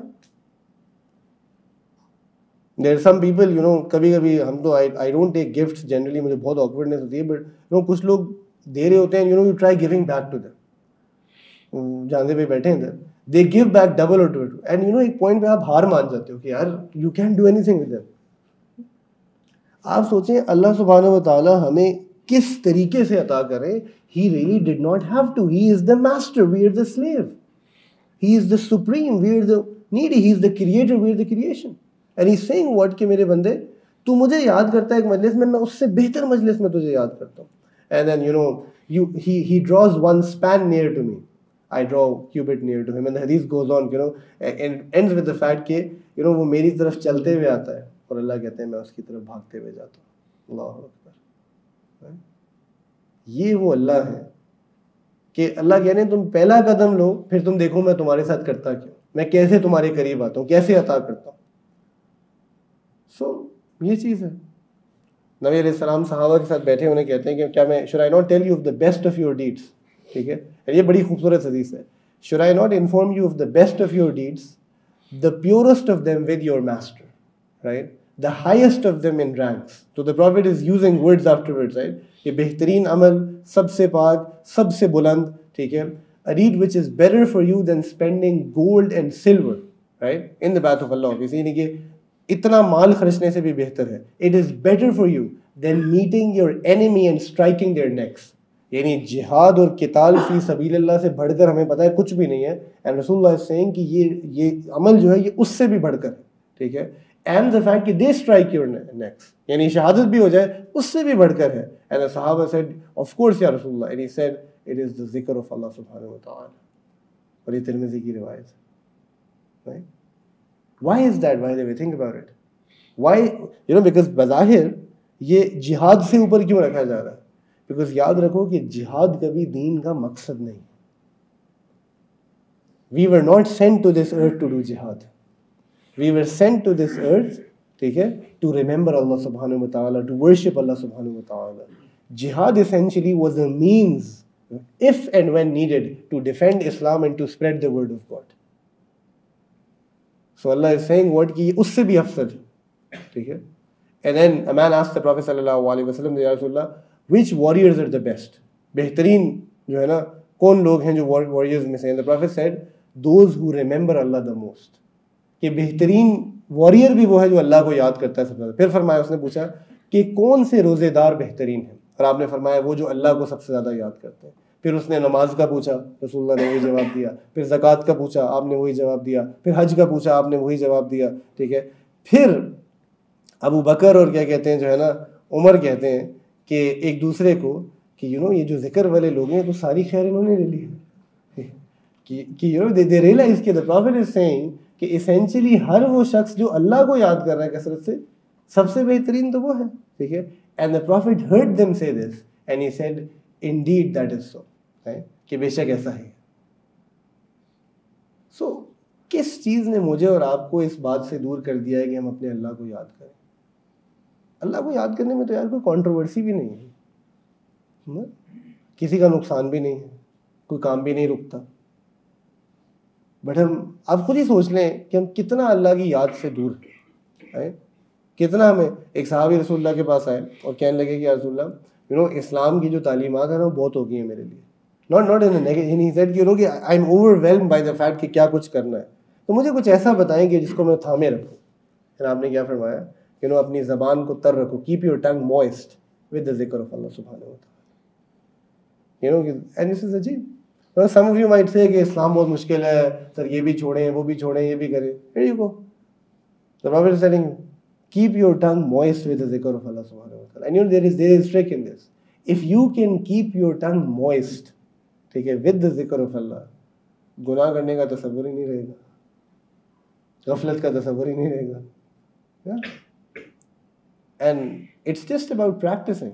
there some people you know کبھی کبھی ہم تو I don't take gift generally مجھے بہت آکورڈنیس ہوتی ہے بٹ یو نو کچھ لوگ دے رہے ہوتے ہیں you know you try giving back to them جانے پہ بیٹھے ہیں ادھر. They gave back double or two and you know ایک پوائنٹ پہ آپ ہار مان جاتے ہو کہ یار you can do anything with them آپ سوچیں اللہ سبحانہ و تعالیٰ ہمیں کس طریقے سے عطا کرے he really did not have to he is the master we are the slave he is the supreme we are the needy he is the creator we are the creation and he saying what کہ میرے بندے تو مجھے یاد کرتا ہے ایک مجلس میں میں اس سے بہتر مجلس میں تجھے یاد کرتا ہوں and then you know you he draws one span near to me I draw cubit near to him and hadith goes on you know and with the fact کہ یو نو وہ میری طرف چلتے ہوئے آتا ہے اور اللہ کہتے ہیں میں اس کی طرف بھاگتے ہوئے جاتا ہوں اللہ اکبر یہ وہ اللہ ہے کہ اللہ کہہ رہے ہیں تم پہلا قدم لو پھر تم دیکھو میں تمہارے ساتھ کرتا کیوں میں کیسے تمہارے قریب آتا ہوں کیسے عطا کرتا ہوں سو یہ چیز ہے۔ نبی علیہ السلام صحابہ کے ساتھ بیٹھے انہیں کہتے ہیں کہ کیا میں should I not tell you of the best of your deeds ٹھیک ہے؟ یہ بڑی خوبصورت حدیث ہے۔ Should I not inform you of the best of your deeds the purest of them with your master right the highest of them in ranks تو the prophet is using words after words right یہ بہترین عمل سب سے پاک، سب سے بلند، ٹھیک ہے؟ Red which is better for you than spending gold and silver right in the path of Allah office یعنی کہ اتنا مال خرچنے سے بھی بہتر ہے۔ It is better for you than meeting your enemy and striking their necks یعنی جہاد اور کتال فی سبیل اللہ سے بڑھ کر ہمیں پتہ ہے کچھ بھی نہیں ہے۔ اینڈ رسول اللہ سینگ کہ یہ یہ عمل جو ہے، یہ اس سے بھی بڑھ کر ہے۔ ٹھیک ہے؟ اینڈ دا فیکٹ کہ دے اسٹرائک یور نیکس یعنی شہادت بھی ہو جائے، اس سے بھی بڑھ کر ہے۔ اینڈ صحابہ سیڈ آف کورس یا رسول اللہ and said it is the ذکر آف اللہ سبحانہ و تعالی اور یہ ترمزی کی روایت ہے۔ Right? Why is that why they think about it why you know because بظاہر یہ جہاد سے اوپر کیوں رکھا جا رہا ہے؟ بیکاز یاد رکھو کہ جہاد کبھی دین کا مقصد نہیں we were not sent to this earth to do جہاد we were sent to this ارتھ ٹھیک ہے ٹو ریمبر اللہ سبحانہ و تعالیٰ ٹو ورشپ اللہ سبحانہ و تعالیٰ۔ جہاد essentially was a means of and when needed to defend Islam and to spread the word of God so Allah is saying word کی اس سے بھی افسر ہے ٹھیک ہے and then Amin as the prophet صلی اللہ علیہ وسلم رسول اللہ which warriors are the best بہترین جو ہے نا کون لوگ ہیں جو واریئرز میں سے ہیں the prophet said those who remember Allah the most کہ بہترین واریئر بھی وہ ہے جو اللہ کو یاد کرتا ہے سب سے زیادہ پھر فرمایا اس نے پوچھا کہ کون سے روزے دار بہترین ہیں اور آپ نے فرمایا وہ جو اللہ کو سب سے زیادہ یاد کرتے ہیں پھر اس نے نماز کا پوچھا، رسول اللہ نے وہی جواب دیا۔ پھر زکوٰۃ کا پوچھا، آپ نے وہی جواب دیا۔ پھر حج کا پوچھا، آپ نے وہی جواب دیا۔ ٹھیک ہے؟ پھر ابو بکر اور کیا کہتے ہیں، جو ہے نا، عمر کہتے ہیں کہ ایک دوسرے کو کہ یو نو یہ جو ذکر والے لوگ ہیں، تو ساری خیر انہوں نے لے لی کہ یو نو دے ریئلائز کہ دا پروفٹ از سینگ کہ اسینشلی ہر وہ شخص جو اللہ کو یاد کر رہا ہے کثرت سے، سب سے بہترین تو وہ ہے۔ ٹھیک ہے؟ And the prophet heard them say this and he said indeed that is so کہ بے شک ایسا ہے۔ سو کس چیز نے مجھے اور آپ کو اس بات سے دور کر دیا ہے کہ ہم اپنے اللہ کو یاد کریں؟ اللہ کو یاد کرنے میں تو یار کوئی کانٹروورسی بھی نہیں ہے۔ کسی کا نقصان بھی نہیں ہے، کوئی کام بھی نہیں رکتا۔ بٹ ہم، آپ خود ہی سوچ لیں کہ ہم کتنا اللہ کی یاد سے دور ہیں کتنا ہمیں ایک صحابی رسول اللہ کے پاس آئے اور کہنے لگے کہ رسول اللہ یو نو اسلام کی جو تعلیمات ہیں نا، وہ بہت ہو گئی ہیں میرے لیے۔ Not not in set you know کہ I am overwhelmed by the fact کہ کیا کچھ کرنا ہے تو مجھے کچھ ایسا بتائیں کہ جس کو میں تھامے رکھوں پھر آپ نے کیا فرمایا کہ نو اپنی زبان کو تر رکھو keep your tongue moist with the ذکر آف اللہ سبحانہ و تعالیٰ you know and this is عجیب سم آف یو مائٹ سے کہ اسلام بہت مشکل ہے سر یہ بھی چھوڑیں وہ بھی چھوڑیں یہ بھی کریں where you The Prophet is telling keep your tongue moist with the zikr of Allah subhanahu wa ta'ala. And you know, there is, there is trick in this. If you can keep your tongue moist, ٹھیک ہے with ذکر of اللہ گناہ کرنے کا تصور ہی نہیں رہے گا۔ غفلت کا تصور ہی نہیں رہے گا۔ And it's just about practising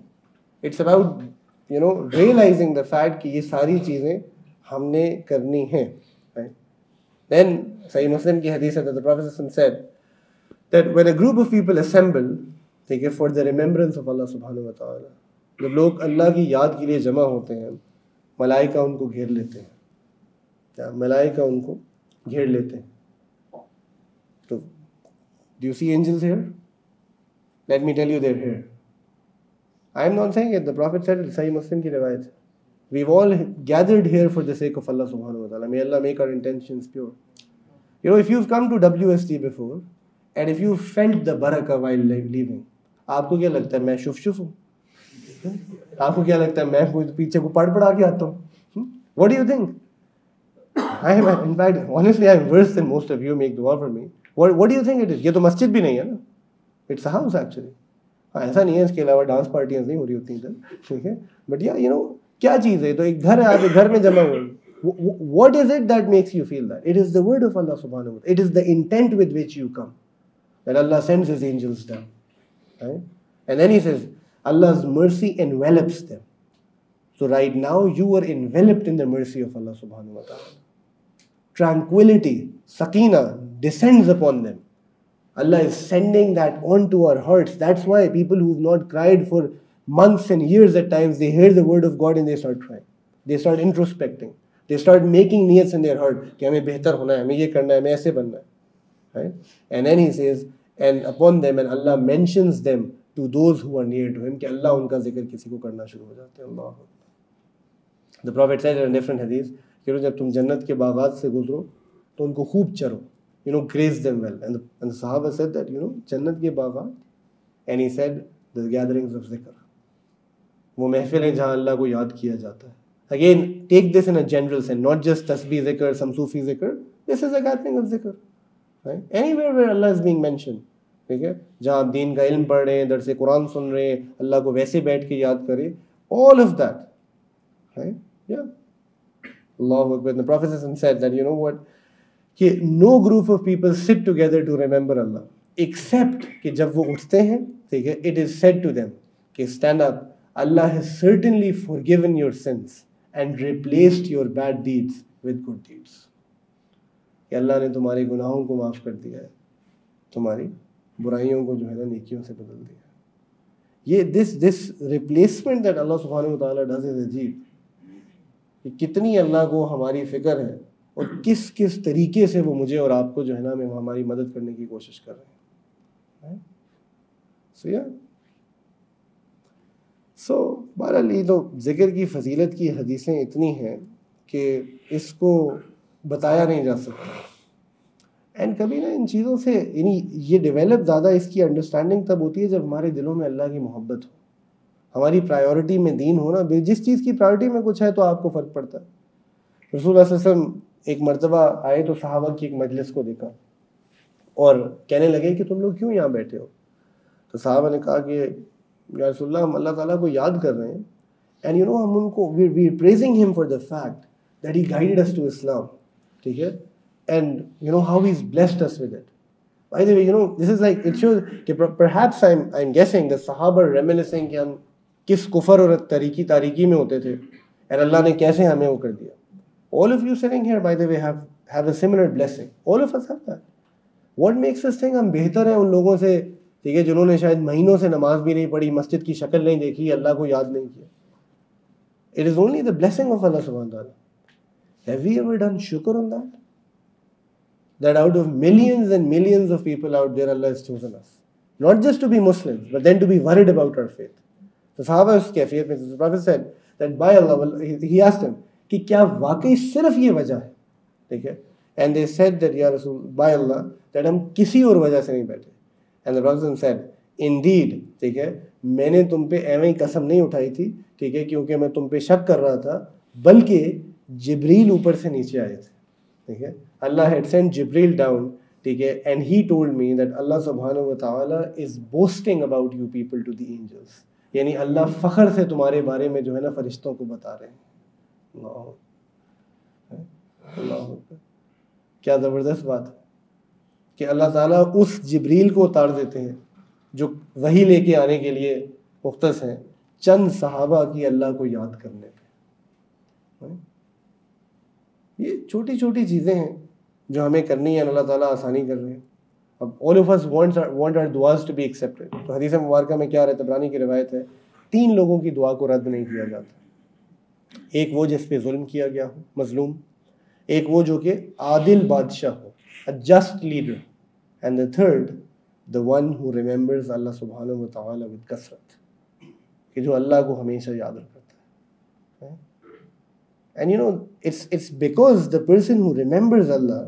it's about you know realising the fact کہ یہ ساری چیزیں ہم نے کرنی ہیں دین صحیح مسلم کی حدیث ہے professor said that when a group of people assemble ٹھیک ہے for the remembrance of Allah سبحانہ و تعالیٰ جب لوگ اللہ کی یاد کے لیے جمع ہوتے ہیں ملائکہ ان کو گھیر لیتے ہیں۔ کیا ملائکہ ان کو گھیر لیتے ہیں۔ تو do see angels here let me tell you there here I am not saying the prophet said صحیح مسلم کی روایت we all gathered here for the sake of Allah سبحانہ و تعالیٰ may Allah make our intentions pure you know if you come to W S T before and if you felt the Barkha while living آپ کو کیا لگتا ہے میں شف شف ہوں؟ آپ کو کیا لگتا ہے میں کوئی پیچھے کو پڑھ پڑھا کے آتا ہوں؟ واٹ یو تھنک یہ تو مسجد بھی نہیں ہے نا. اٹس ہاؤس ایکچولی ہاں ایسا نہیں ہے اس کے علاوہ ڈانس پارٹیاں نہیں ہو رہی ہوتی ادھر. ٹھیک ہے؟ بٹ یا یو نو کیا چیز ہے؟ تو ایک گھر ہے آپ گھر میں جمع ہوئے what is it that makes you feel that it is the word of Allah سبحانہ it is the intent with which you come that Allah sends His angels down. Right? And then He says, Allah's mercy envelops them. So right now you are enveloped in the mercy of Allah subhanahu wa ta'ala. Tranquility, sakina descends upon them. Allah is sending that onto our hearts. That's why people who've not cried for months and years at times, they hear the word of God and they start crying. They start introspecting. They start making niyats in their heart. Right? And then he says, and upon them, and Allah mentions them to those who are near to him کہ اللہ ان کا ذکر کسی کو کرنا شروع ہو جاتے ہیں Allah the prophet says different حدیث کہ جب تم جنت کے باغات سے گزرو تو ان کو خوب چرو you know graze them well صاحب جنت کے باغات any said the gathering of ذکر وہ محفل ہیں جہاں اللہ کو یاد کیا جاتا ہے۔ Again take this in general sense not just تصبی ذکر، سمسوفی ذکر this is a gathering of ذکر اللہ از بینگ مینشنڈ ٹھیک ہے؟ جہاں آپ دین کا علم پڑھ رہے ہیں، درس قرآن سن رہے ہیں، اللہ کو ویسے بیٹھ کے یاد کرے آل آف دیٹ اللہ اکبر نو کہ no group of people sit together to remember Allah except کہ جب وہ اٹھتے ہیں، ٹھیک ہے it is said to them کہ stand up Allah has certainly forgiven your sins and replaced your bad deeds with good deeds کہ اللہ نے تمہارے گناہوں کو معاف کر دیا ہے، تمہاری برائیوں کو جو ہے نا نیکیوں سے بدل دیا۔ یہ دس دس ریپلیسمنٹ دیٹ اللہ سبحانہ و تعالیٰ ڈز از عجیب۔ کہ کتنی اللہ کو ہماری فکر ہے اور کس کس طریقے سے وہ مجھے اور آپ کو جو ہے نا میں ہماری مدد کرنے کی کوشش کر رہے ہیں۔ سو یا سو بہرحال یہ تو ذکر کی فضیلت کی حدیثیں اتنی ہیں کہ اس کو بتایا نہیں جا سکتا۔ اینڈ کبھی نا ان چیزوں سے یعنی یہ ڈیولپ زیادہ اس کی انڈرسٹینڈنگ تب ہوتی ہے جب ہمارے دلوں میں اللہ کی محبت ہو۔ ہماری پرائیورٹی میں دین ہونا، جس چیز کی پرائیورٹی میں کچھ ہے تو آپ کو فرق پڑتا ہے۔ رسول اللہ علیہ وسلم ایک مرتبہ آئے تو صحابہ کی ایک مجلس کو دیکھا۔ اور کہنے لگے کہ تم لوگ کیوں یہاں بیٹھے ہو؟ تو صحابہ نے کہا کہ، یا رسول اللہ، ہم اللہ تعالیٰ کو یاد کر رہے ہیں۔ اینڈ یو نو ہم ان کو we praising him for the fact that he guide us to Islam ٹھیک ہے؟ And you know how is blessed us with it by the way you know this is like it shows کہ perhaps I I am guessing the صحابہ ریمیلسنگ کہ ہم کس کفر اور طریقی تاریکی میں ہوتے تھے اینڈ اللہ نے کیسے ہمیں وہ کر دیا all of you sitting here by the way have have a similar blessing all of us have that what makes us think ہم بہتر ہیں ان لوگوں سے ٹھیک ہے جنہوں نے شاید مہینوں سے نماز بھی نہیں پڑھی مسجد کی شکل نہیں دیکھی اللہ کو یاد نہیں کیا it is only the blessing of Allah سبحانہ تعالیٰ Have we ever done shukr on that? وجہ سے نہیں بیٹھے میں نے کسم نہیں اٹھائی تھی کیونکہ میں تم پہ شک کر رہا تھا بلکہ جبریل اوپر سے نیچے آئے تھے Allah had sent Jibril down ٹھیک ہے and he told me that Allah سبحانہ و تعالیٰ is boasting about you people to the angels یعنی اللہ فخر سے تمہارے بارے میں جو ہے نا فرشتوں کو بتا رہے ہیں۔ اللہ کیا زبردست بات۔ کہ اللہ تعالیٰ اس جبریل کو اتار دیتے ہیں جو وہی لے کے آنے کے لیے مختص ہیں، چند صحابہ کی اللہ کو یاد کرنے۔ پہ یہ چھوٹی چھوٹی چیزیں ہیں۔ جو ہمیں کرنی ہے، اللہ تعالیٰ آسانی کر رہے ہیں۔ اب all of us want want our دعاز to be accepted تو حدیث مبارکہ میں کیا رہتا برانی کی روایت ہے، تین لوگوں کی دعا کو رد نہیں کیا جاتا۔ ایک وہ جس پہ ظلم کیا گیا ہو، مظلوم۔ ایک وہ جو کہ عادل بادشاہ ہو just leader and the third the one who remembers Allah سبحانہ و تعالیٰ ود کثرت، کہ جو اللہ کو ہمیشہ یاد رکھتا ہے۔ And you know it's it's because the person who remembers Allah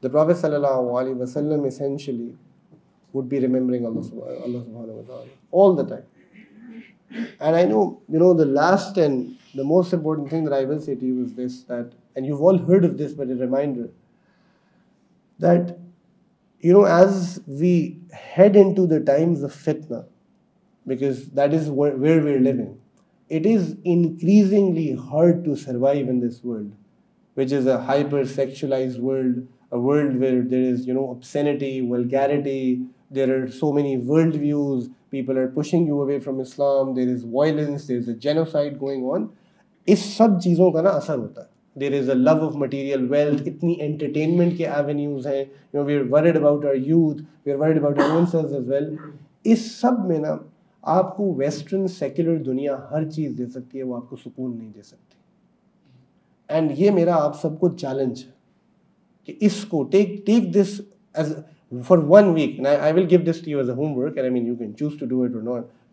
the Prophet ﷺ essentially would be remembering Allah, Allah subhanahu wa ta'ala all the time. And I know, you know, the last and the most important thing that I will say to you is this, that, and you've all heard of this, but a reminder, that, you know, as we head into the times of fitna, because that is where, where we're living, it is increasingly hard to survive in this world, which is a hyper-sexualized world, a world where there is, you know, obscenity, vulgarity, there are so many world views, people are pushing you away from Islam, there is violence, there is a genocide going on. اس سب چیزوں کا نا اثر ہوتا ہے there is a love of material wealth اتنی entertainment کے ایونیوز ہیں you we are worried about our youth we are worried about our own selves as well اس سب میں نا آپ کو ویسٹرن سیکولر دنیا ہر چیز دے سکتی ہے وہ آپ کو سکون نہیں دے سکتی اینڈ یہ میرا آپ سب take take this as for one week and I, I will give this to you as a homework and I mean you can choose to do it or not.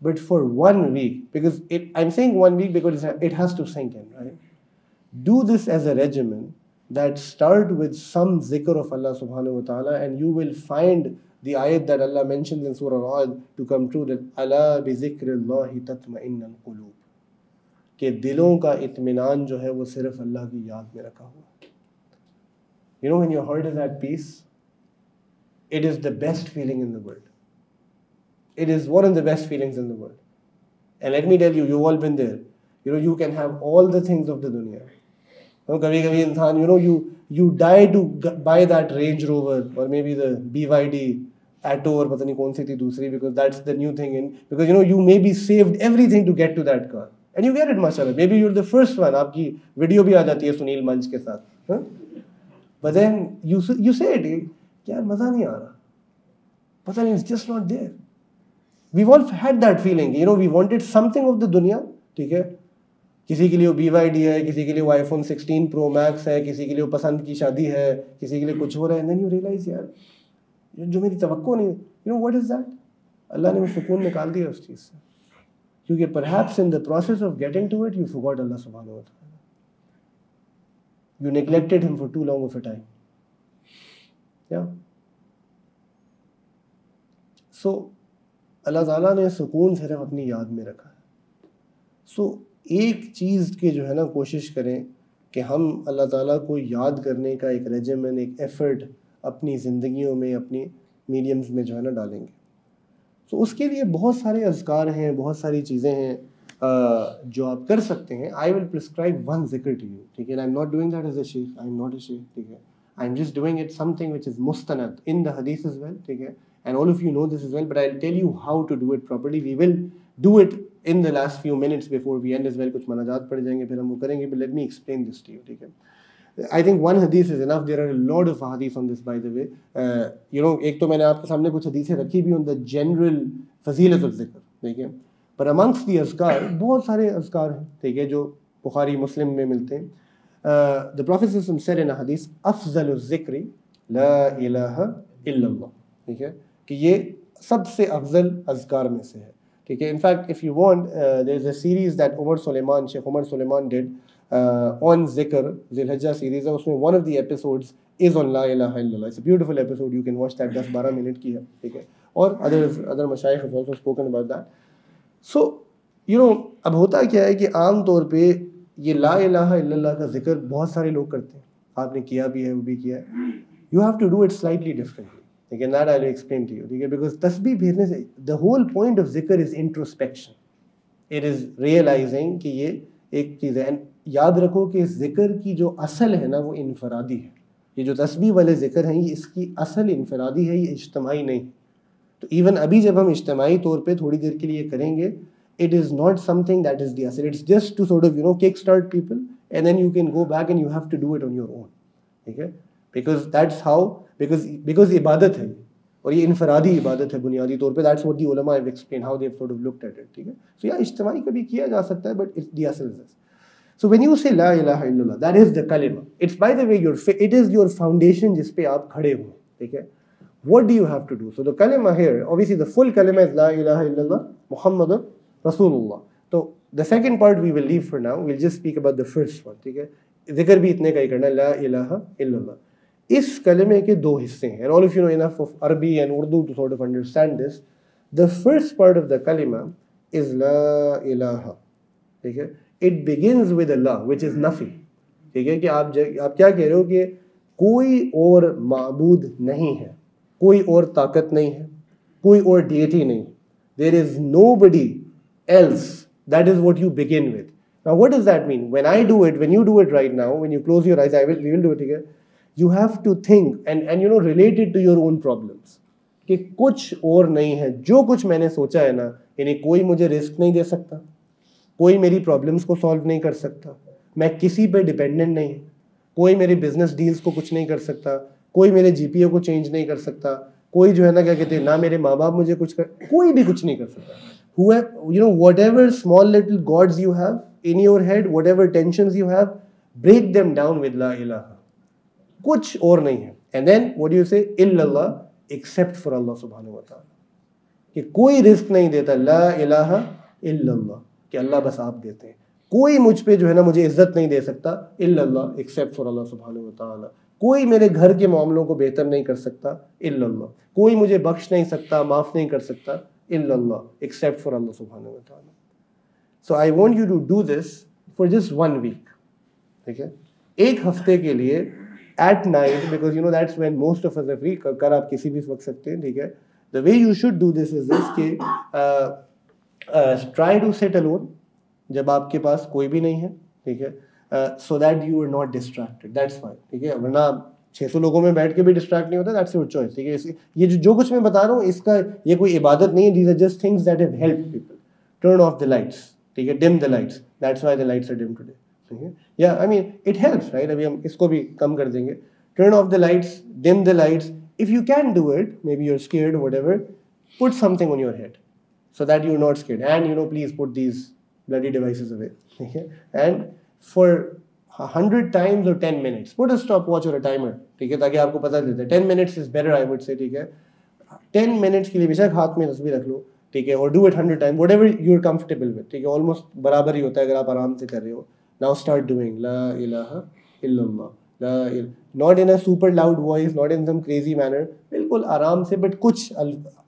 but for one week because it I'm saying one week because it has to sink in right? Do this as a regimen that start with some zikr of Allah subhanahu wa ta'ala and you will find the ayat that Allah mentions in Surah al to come true that Allah bi zikrillahi tatma'innal qulub. کہ دلوں کا اطمینان جو ہے وہ صرف اللہ کی یاد میں رکھا ہوا you know when your heart is at peace it is the best feeling in the world it is one of the best feelings in the world and let me tell you you all been there you know you can have all the things of the دنیا کبھی کبھی انسان you know you you die to buy that Range Rover اور maybe the B Y D Atto اور پتہ نہیں کون سی تھی دوسری because that's the new thing in because you know you may be saved everything to get to that car and you get it ماشاء اللہ maybe you the first one آپ کی ویڈیو بھی آ جاتی ہے سنیل منچ کے ساتھ but then you you say it کیا مزہ نہیں آ رہا پتہ نہیں just not there we want had that feeling you know we wanted something of the دنیا ٹھیک ہے کسی کے لیے وہ بی وائی ڈی ہے کسی کے لیے وہ iPhone sixteen Pro Max ہے کسی کے لیے وہ پسند کی شادی ہے کسی کے لیے کچھ ہو رہا ہے دین یو ریئلائز یار جو میری توقع نہیں you know what is that اللہ نے سکون نکال دیا اس چیز سے کیونکہ perhaps in the process of getting to it you forgot Allah سبحانہ و you neglected him for too long of a time یا سو اللہ تعالیٰ نے سکون صرف اپنی یاد میں رکھا ہے. سو ایک چیز کے جو ہے نا کوشش کریں کہ ہم اللہ تعالیٰ کو یاد کرنے کا ایک ریجمن ایک ایفرٹ اپنی زندگیوں میں، اپنی میڈیمز میں جو ہے نا ڈالیں گے. تو اس کے لیے بہت سارے اذکار ہیں، بہت ساری چیزیں ہیں جو آپ کر سکتے ہیں۔ آئی ول پرسکرائب ون ذکر ٹو یو ٹھیک ہے؟ I am not doing that as a sheikh I am not a sheikh ٹھیک ہے؟ I am just doing it something which is مستند ان دا حدیث از ویل ٹھیک ہے؟ And all of you know this as well but I tell you how to do it properly we will do it in the last few minutes before we end as well کچھ مناجات پڑ جائیں گے، پھر ہم وہ کریں گے but let me explain this to you ٹھیک ہے؟ آئی تھنک ون حدیث is enough there are loads of حدیث on this by the way you know ایک تو میں نے آپ کے سامنے کچھ حدیثیں رکھی بھی آن دا جنرل فضیلت آف ذکر ٹھیک ہے پر امنگس دی اذکار بہت سارے اذکار ہیں ٹھیک ہے جو بخاری مسلم میں ملتے ہیں دا پروفیسر سیر ان حدیث افضل الذکر لا الہ الا اللہ ٹھیک ہے کہ یہ سب سے افضل اذکار میں سے ہے ٹھیک ہے in fact if you want there is a series that Omar Suleiman sheikh Omar Suleiman dead آن ذکر ذی سیریز ہے، اس میں one of the episodes is on لا الہ الا اللہ it's a beautiful episode you can watch that دس بارہ minute کی ہے، ٹھیک ہے۔ اور ادر ادر مشائق have also spoken about that so you know اب ہوتا کیا ہے کہ عام طور پہ یہ لا الہ الا اللہ کا ذکر بہت سارے لوگ کرتے ہیں۔ آپ نے کیا بھی ہے، وہ بھی کیا ہے۔ You have to do it slightly differently ٹھیک ہے not I explain to you ٹھیک ہے۔ بیکاز تسبیح بھیجنے سے دا ہول پوائنٹ آف ذکر is introspection it is realizing کہ یہ ایک چیز ہے۔ اینڈ یاد رکھو کہ ذکر کی جو اصل ہے نا وہ انفرادی ہے۔ یہ جو تسبیح والے ذکر ہیں، یہ اس کی اصل انفرادی ہے، یہ اجتماعی نہیں۔ تو ایون ابھی جب ہم اجتماعی طور پہ تھوڑی دیر کے لیے کریں گے it is not something that is the اصل it's just to sort of you know kick start people and then you can go back and you have to do it on your own ٹھیک ہے؟ Because that's how because because عبادت ہے۔ اور یہ انفرادی عبادت ہے بنیادی طور پہ۔ دیٹس وٹ دی علماء have explain how they sort of looked at it ٹھیک ہے؟ سو یا اجتماعی کبھی کیا جا سکتا ہے but it's the asl so when you سے لا الہ الا اللہ دیٹ از دا کلمہ it's by the way your it is your foundation جس پہ آپ کھڑے ہوئے ٹھیک ہے what do you have to do so the کلمہ ہیئر اوبیسلی دا فل کلمہ از لا الہ الا اللہ محمد رسول اللہ تو the second part we will leave for now we'll just speak about the first one ٹھیک ہے ذکر بھی اتنے کا ہی کرنا لا الہ الا اللہ اس کلمے کے دو حصے ہیں all of you know enough of Arabi and Urdu to sort of understand this. The first part of the kalima is la ilaha ٹھیک ہے it begins with Allah which is نفی ٹھیک ہے کہ آپ آپ کیا کہہ رہے ہو کہ کوئی اور معبود نہیں ہے کوئی اور طاقت نہیں ہے کوئی اور ڈیٹی نہیں۔ There is nobody else that is what you begin with Now, what does that mean? When I do it, when you do it right now, when you close your eyes, I will, we will do it again. You have to think and, and you know, relate it to your own کہ کچھ اور نہیں ہے۔ جو کچھ میں نے سوچا ہے نا یعنی کوئی مجھے رسک نہیں دے سکتا۔ کوئی میری پرابلمس کو سالو نہیں کر سکتا۔ میں کسی پہ ڈپینڈنٹ نہیں ہوں۔ کوئی میری بزنس ڈیلس کو کچھ نہیں کر سکتا۔ کوئی میرے جی پی او کو چینج نہیں کر سکتا۔ کوئی جو ہے نا کیا کہتے ہیں، نہ میرے ماں باپ مجھے کچھ کر، کوئی بھی کچھ نہیں کر سکتا۔ Who you know whatever small little gods you have in your head whatever tensions you have break them down with لا الہ کچھ اور نہیں ہے۔ اینڈ دین وٹ یو سے اللہ ایکسیپٹ فار اللہ سبحانہ و تعالیٰ کہ کوئی رسک نہیں دیتا، لا الہ الا اللہ۔ کہ اللہ بس آپ دیتے ہیں۔ کوئی مجھ پہ جو ہے نا مجھے عزت نہیں دے سکتا الا اللہ ایکسیپٹ فار اللہ سبحانہ و تعالیٰ۔ کوئی میرے گھر کے معاملوں کو بہتر نہیں کر سکتا الا اللہ۔ کوئی مجھے بخش نہیں سکتا، معاف نہیں کر سکتا الا اللہ ایکسیپٹ فار اللہ سبحانہ و تعالیٰ۔ So I want you to do this for just one week ٹھیک ہے؟ ایک ہفتے کے لیے at night because you know that's when most of us free کر آپ کسی بھی وقت سکتے ہیں، ٹھیک ہے؟ The way you should do this is this کہ ٹرائی ٹو سیٹ الون جب آپ کے پاس کوئی بھی نہیں ہے، ٹھیک ہے؟ So that you are not distracted that's fine ٹھیک ہے؟ ورنہ چھ سو لوگوں میں بیٹھ کے بھی ڈسٹریکٹ نہیں ہوتا دیٹس یور چوائس ٹھیک ہے؟ یہ جو جو کچھ میں بتا رہا ہوں، اس کا یہ کوئی عبادت نہیں ہے these are just things that have help people turn off the lights ٹھیک ہے؟ Dim the lights that's why the lights are dim today ٹھیک ہے؟ یا I mean it helps right ابھی ہم اس کو بھی کم کر دیں گے. Turn off the lights dim the lights if you can do it maybe you are scared whatever put something on your head so that you're not scared. And, you know, please put these bloody devices away. Okay? And for 100 times or 10 minutes, put a stopwatch or a timer. ٹھیک ہے تاکہ آپ کو پتہ چلتا ہے ten minutes is better I would say ٹھیک ہے ٹین منٹس کے لیے بے شک ہاتھ میں تصویر رکھ لو ٹھیک ہے اور do it hundred time whatever you are comfortable with ٹھیک ہے آلموسٹ برابر ہی ہوتا ہے اگر آپ آرام سے کر رہے ہو ناؤ اسٹارٹ ڈوئنگ لا الہ الا اللہ لا not in a super loud voice not in some crazy manner بالکل آرام سے بٹ کچھ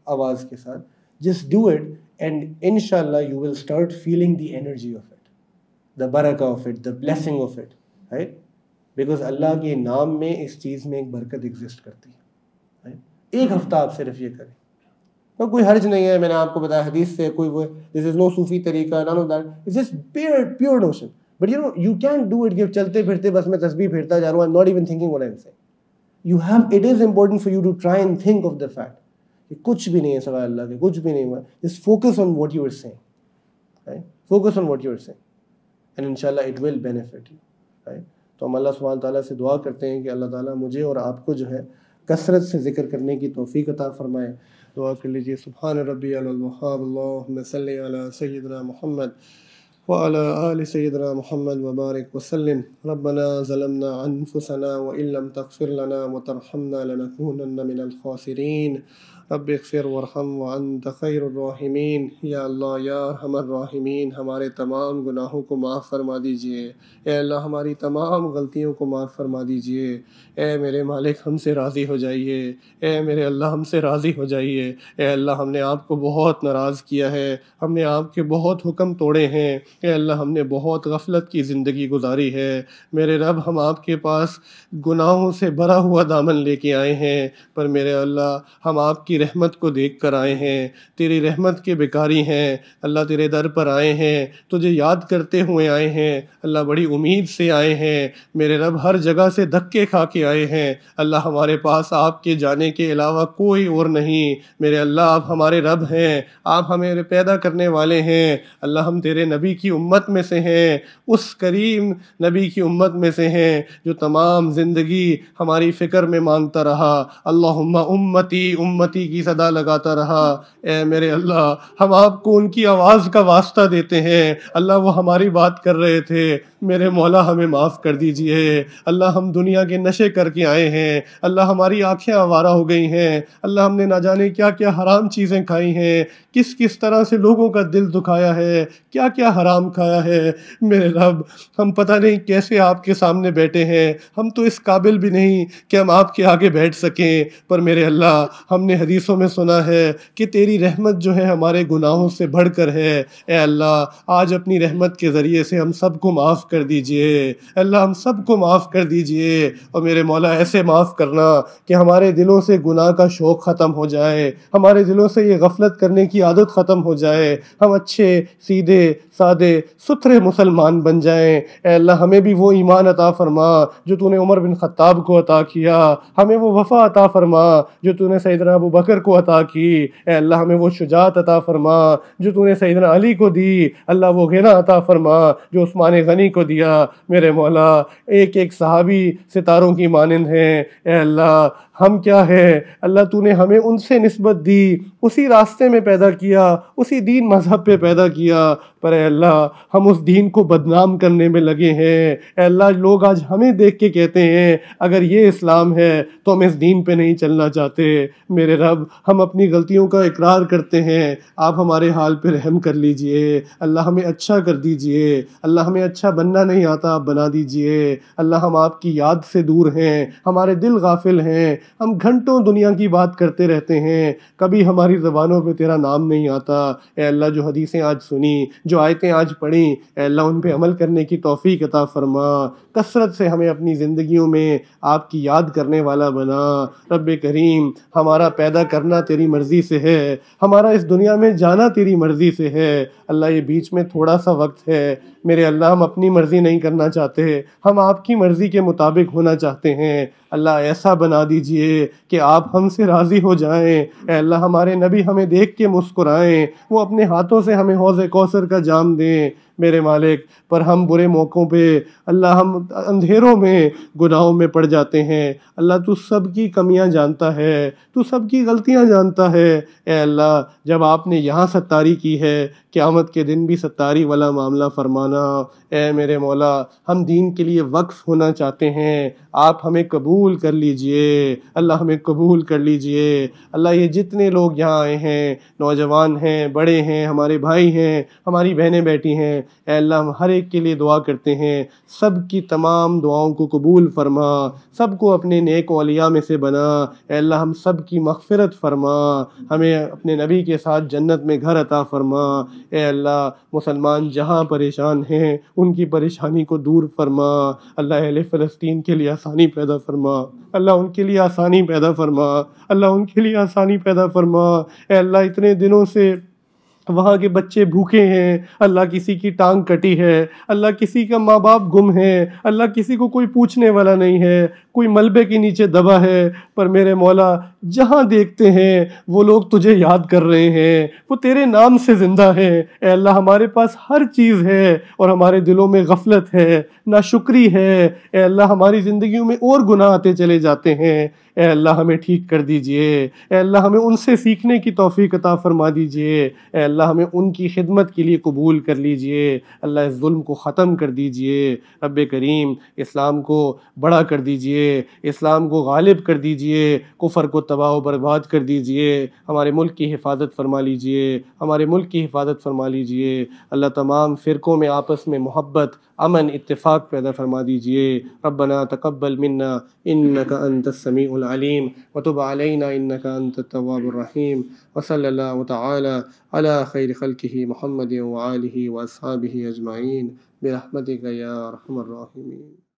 آواز کے ساتھ جسٹ ڈو اٹ اینڈ ان شاء اللہ you will start feeling the energy of it the برکہ of it the blessing of it right because اللہ کے نام میں اس چیز میں ایک برکت ایگزسٹ کرتی ہے ایک ہفتہ آپ صرف یہ کریں تو کوئی حرج نہیں ہے میں نے آپ کو بتایا حدیث سے کوئی وہ دس از نو صوفی طریقہ none of that it's just pure pure notion but you know you can do it کہ چلتے پھرتے بس میں تصویر پھرتا جا رہا ہوں I not even thinking what I say you have it is important for you to try and think of the fact کہ کچھ بھی نہیں ہے سوائے اللہ کے، کچھ بھی نہیں ہوا۔ Just focus on what you are saying focus on what you are saying and ان شاء اللہ it will benefit you right تو ہم اللہ سبحانہ تعالیٰ سے دعا کرتے ہیں کہ اللہ تعالیٰ مجھے اور آپ کو جو ہے کثرت سے ذکر کرنے کی توفیق عطا فرمائے۔ دعا کر لیجیے، سبحان ربی الوحاب اللہم صلی علی سیدنا محمد وعلى آل سيدنا محمد وبارك وسلم۔ ربنا ظلمنا أنفسنا وإن لم تغفر لنا وترحمنا لنكونن من الخاسرين رب اغفر ورحم وانت خیر الرحمین یا اللہ، یا ارحم الراحمین، ہمارے تمام گناہوں کو معاف فرما دیجیے۔ اے اللہ، ہماری تمام غلطیوں کو معاف فرما دیجیے۔ اے میرے مالک، ہم سے راضی ہو جائیے۔ اے میرے اللہ، ہم سے راضی ہو جائیے۔ اے اللہ، ہم نے آپ کو بہت ناراض کیا ہے۔ ہم نے آپ کے بہت حکم توڑے ہیں۔ اے اللہ، ہم نے بہت غفلت کی زندگی گزاری ہے۔ میرے رب، ہم آپ کے پاس گناہوں سے بھرا ہوا دامن لے کے آئے ہیں۔ پر میرے اللہ، ہم آپ کی رحمت کو دیکھ کر آئے ہیں، تیری رحمت کے بیکاری ہیں، اللہ تیرے در پر آئے ہیں، تجھے یاد کرتے ہوئے آئے ہیں، اللہ بڑی امید سے آئے ہیں، میرے رب ہر جگہ سے دھکے کھا کے آئے ہیں، اللہ ہمارے پاس آپ کے جانے کے علاوہ کوئی اور نہیں، میرے اللہ آپ ہمارے رب ہیں، آپ ہمیں پیدا کرنے والے ہیں، اللہ ہم تیرے نبی کی امت میں سے ہیں، اس کریم نبی کی امت میں سے ہیں، جو تمام زندگی ہماری فکر میں مانگتا رہا، اللہم امتی امتی کی صدا لگاتا رہا۔ اے میرے اللہ، ہم آپ کو ان کی آواز کا واسطہ دیتے ہیں۔ اللہ وہ ہماری بات کر رہے تھے۔ میرے مولا ہمیں معاف کر دیجیے۔ اللہ ہم دنیا کے نشے کر کے آئے ہیں۔ اللہ ہماری آنکھیں آوارہ ہو گئی ہیں۔ اللہ ہم نے نہ جانے کیا کیا حرام چیزیں کھائی ہیں۔ کس کس طرح سے لوگوں کا دل دکھایا ہے۔ کیا کیا حرام کھایا ہے۔ میرے رب، ہم پتہ نہیں کیسے آپ کے سامنے بیٹھے ہیں۔ ہم تو اس قابل بھی نہیں کہ ہم آپ کے آگے بیٹھ سکیں۔ پر میرے اللہ، ہم نے حدیثوں میں سنا ہے کہ تیری رحمت جو ہے ہمارے گناہوں سے بڑھ کر ہے۔ اے اللہ، آج اپنی رحمت کے ذریعے سے ہم سب کو معاف کر دیجیے۔ اللہ ہم سب کو معاف کر دیجیے۔ اور میرے مولا ایسے معاف کرنا کہ ہمارے دلوں سے گناہ کا شوق ختم ہو جائے۔ ہمارے دلوں سے یہ غفلت کرنے کی عادت ختم ہو جائے۔ ہم اچھے، سیدھے، سادے، ستھرے مسلمان بن جائیں۔ اے اللہ، ہمیں بھی وہ ایمان عطا فرما جو تو نے عمر بن خطاب کو عطا کیا۔ ہمیں وہ وفا عطا فرما جو تو نے سیدنا ابو بکر کو عطا کی۔ اے اللہ، ہمیں وہ شجاعت عطا فرما جو تو نے سیدنا علی کو دی۔ اللہ، وہ غنا عطا فرما جو عثمان غنی کو دیا میرے مولا ایک ایک صحابی ستاروں کی مانند ہیں۔ اے اللہ ہم کیا ہے اللہ تو نے ہمیں ان سے نسبت دی، اسی راستے میں پیدا کیا، اسی دین مذہب پہ پیدا کیا۔ پر اے اللہ، ہم اس دین کو بدنام کرنے میں لگے ہیں۔ اے اللہ، لوگ آج ہمیں دیکھ کے کہتے ہیں، اگر یہ اسلام ہے تو ہم اس دین پہ نہیں چلنا چاہتے۔ میرے رب، ہم اپنی غلطیوں کا اقرار کرتے ہیں۔ آپ ہمارے حال پہ رحم کر لیجیے۔ اللہ ہمیں اچھا کر دیجیے۔ اللہ ہمیں اچھا بننا نہیں آتا، آپ بنا دیجیے۔ اللہ ہم آپ کی یاد سے دور ہیں، ہمارے دل غافل ہیں۔ ہم گھنٹوں دنیا کی بات کرتے رہتے ہیں۔ کبھی ہماری زبانوں پہ تیرا نام نہیں آتا۔ اے اللہ جو حدیثیں آج سنی، جو آیتیں آج پڑھیں اے اللہ ان پہ عمل کرنے کی توفیق عطا فرما۔ کثرت سے ہمیں اپنی زندگیوں میں آپ کی یاد کرنے والا بنا۔ رب کریم، ہمارا پیدا کرنا تیری مرضی سے ہے۔ ہمارا اس دنیا میں جانا تیری مرضی سے ہے۔ اللہ، یہ بیچ میں تھوڑا سا وقت ہے۔ میرے اللہ، ہم اپنی مرضی نہیں کرنا چاہتے۔ ہم آپ کی مرضی کے مطابق ہونا چاہتے ہیں۔ اللہ، ایسا بنا دیجیے کہ آپ ہم سے راضی ہو جائیں۔ اے اللہ، ہمارے نبی ہمیں دیکھ کے مسکرائیں۔ وہ اپنے ہاتھوں سے ہمیں حوض کوثر کا جام دیں۔ میرے مالک، پر ہم برے موقعوں پہ اللہ، ہم اندھیروں میں گناہوں میں پڑ جاتے ہیں۔ اللہ، تو سب کی کمیاں جانتا ہے۔ تو سب کی غلطیاں جانتا ہے۔ اے اللہ، جب آپ نے یہاں ستاری کی ہے قیامت کے دن بھی ستاری والا معاملہ فرمانا، اے میرے مولا، ہم دین کے لیے وقف ہونا چاہتے ہیں، آپ ہمیں قبول کر لیجیے، اللہ ہمیں قبول کر لیجیے۔ اللہ، یہ جتنے لوگ یہاں آئے ہیں، نوجوان ہیں، بڑے ہیں، ہمارے بھائی ہیں، ہماری بہنیں بیٹھی ہیں، اے اللہ، ہم ہر ایک کے لیے دعا کرتے ہیں۔ سب کی تمام دعاؤں کو قبول فرما، سب کو اپنے نیک اولیاء میں سے بنا۔ اے اللہ، ہم سب کی مغفرت فرما۔ ہمیں اپنے نبی کے ساتھ جنت میں گھر عطا فرما۔ اے اللہ، مسلمان جہاں پریشان ہیں، ان کی پریشانی کو دور فرما۔ اللہ اہل فلسطین کے لیے آسانی پیدا فرما۔ اللہ ان کے لیے آسانی پیدا فرما۔ اللہ ان کے لیے آسانی پیدا فرما۔ اے اللہ، اتنے دنوں سے وہاں کے بچے بھوکے ہیں، اللہ کسی کی ٹانگ کٹی ہے، اللہ کسی کا ماں باپ گم ہے، اللہ کسی کو کوئی پوچھنے والا نہیں ہے، کوئی ملبے کے نیچے دبا ہے۔ پر میرے مولا، جہاں دیکھتے ہیں، وہ لوگ تجھے یاد کر رہے ہیں۔ وہ تیرے نام سے زندہ ہے۔ اے اللہ، ہمارے پاس ہر چیز ہے اور ہمارے دلوں میں غفلت ہے نہ شکری ہے۔ اے اللہ، ہماری زندگیوں میں اور گناہ آتے چلے جاتے ہیں۔ اے اللہ، ہمیں ٹھیک کر دیجیے۔ اے اللہ، ہمیں ان سے سیکھنے کی توفیق عطا فرما دیجیے۔ اے اللہ اللہ ہمیں ان کی خدمت کے لیے قبول کر لیجیے۔ اللہ اس ظلم کو ختم کر دیجیے۔ رب کریم، اسلام کو بڑا کر دیجیے۔ اسلام کو غالب کر دیجیے۔ کفر کو تباہ و برباد کر دیجیے۔ ہمارے ملک کی حفاظت فرما لیجیے۔ ہمارے ملک کی حفاظت فرما لیجیے۔ اللہ تمام فرقوں میں آپس میں محبت امن، اتفاق پیدا فرما دیجیے۔ ربنا تقبل منا انکا انت السمیع العلیم۔ وتب علینا انکا انت التواب الرحيم وصلى اللہ تعالی علی خیر خلقہ محمد وآله واصحابہ اجمعين برحمتک یا رحم الراحمين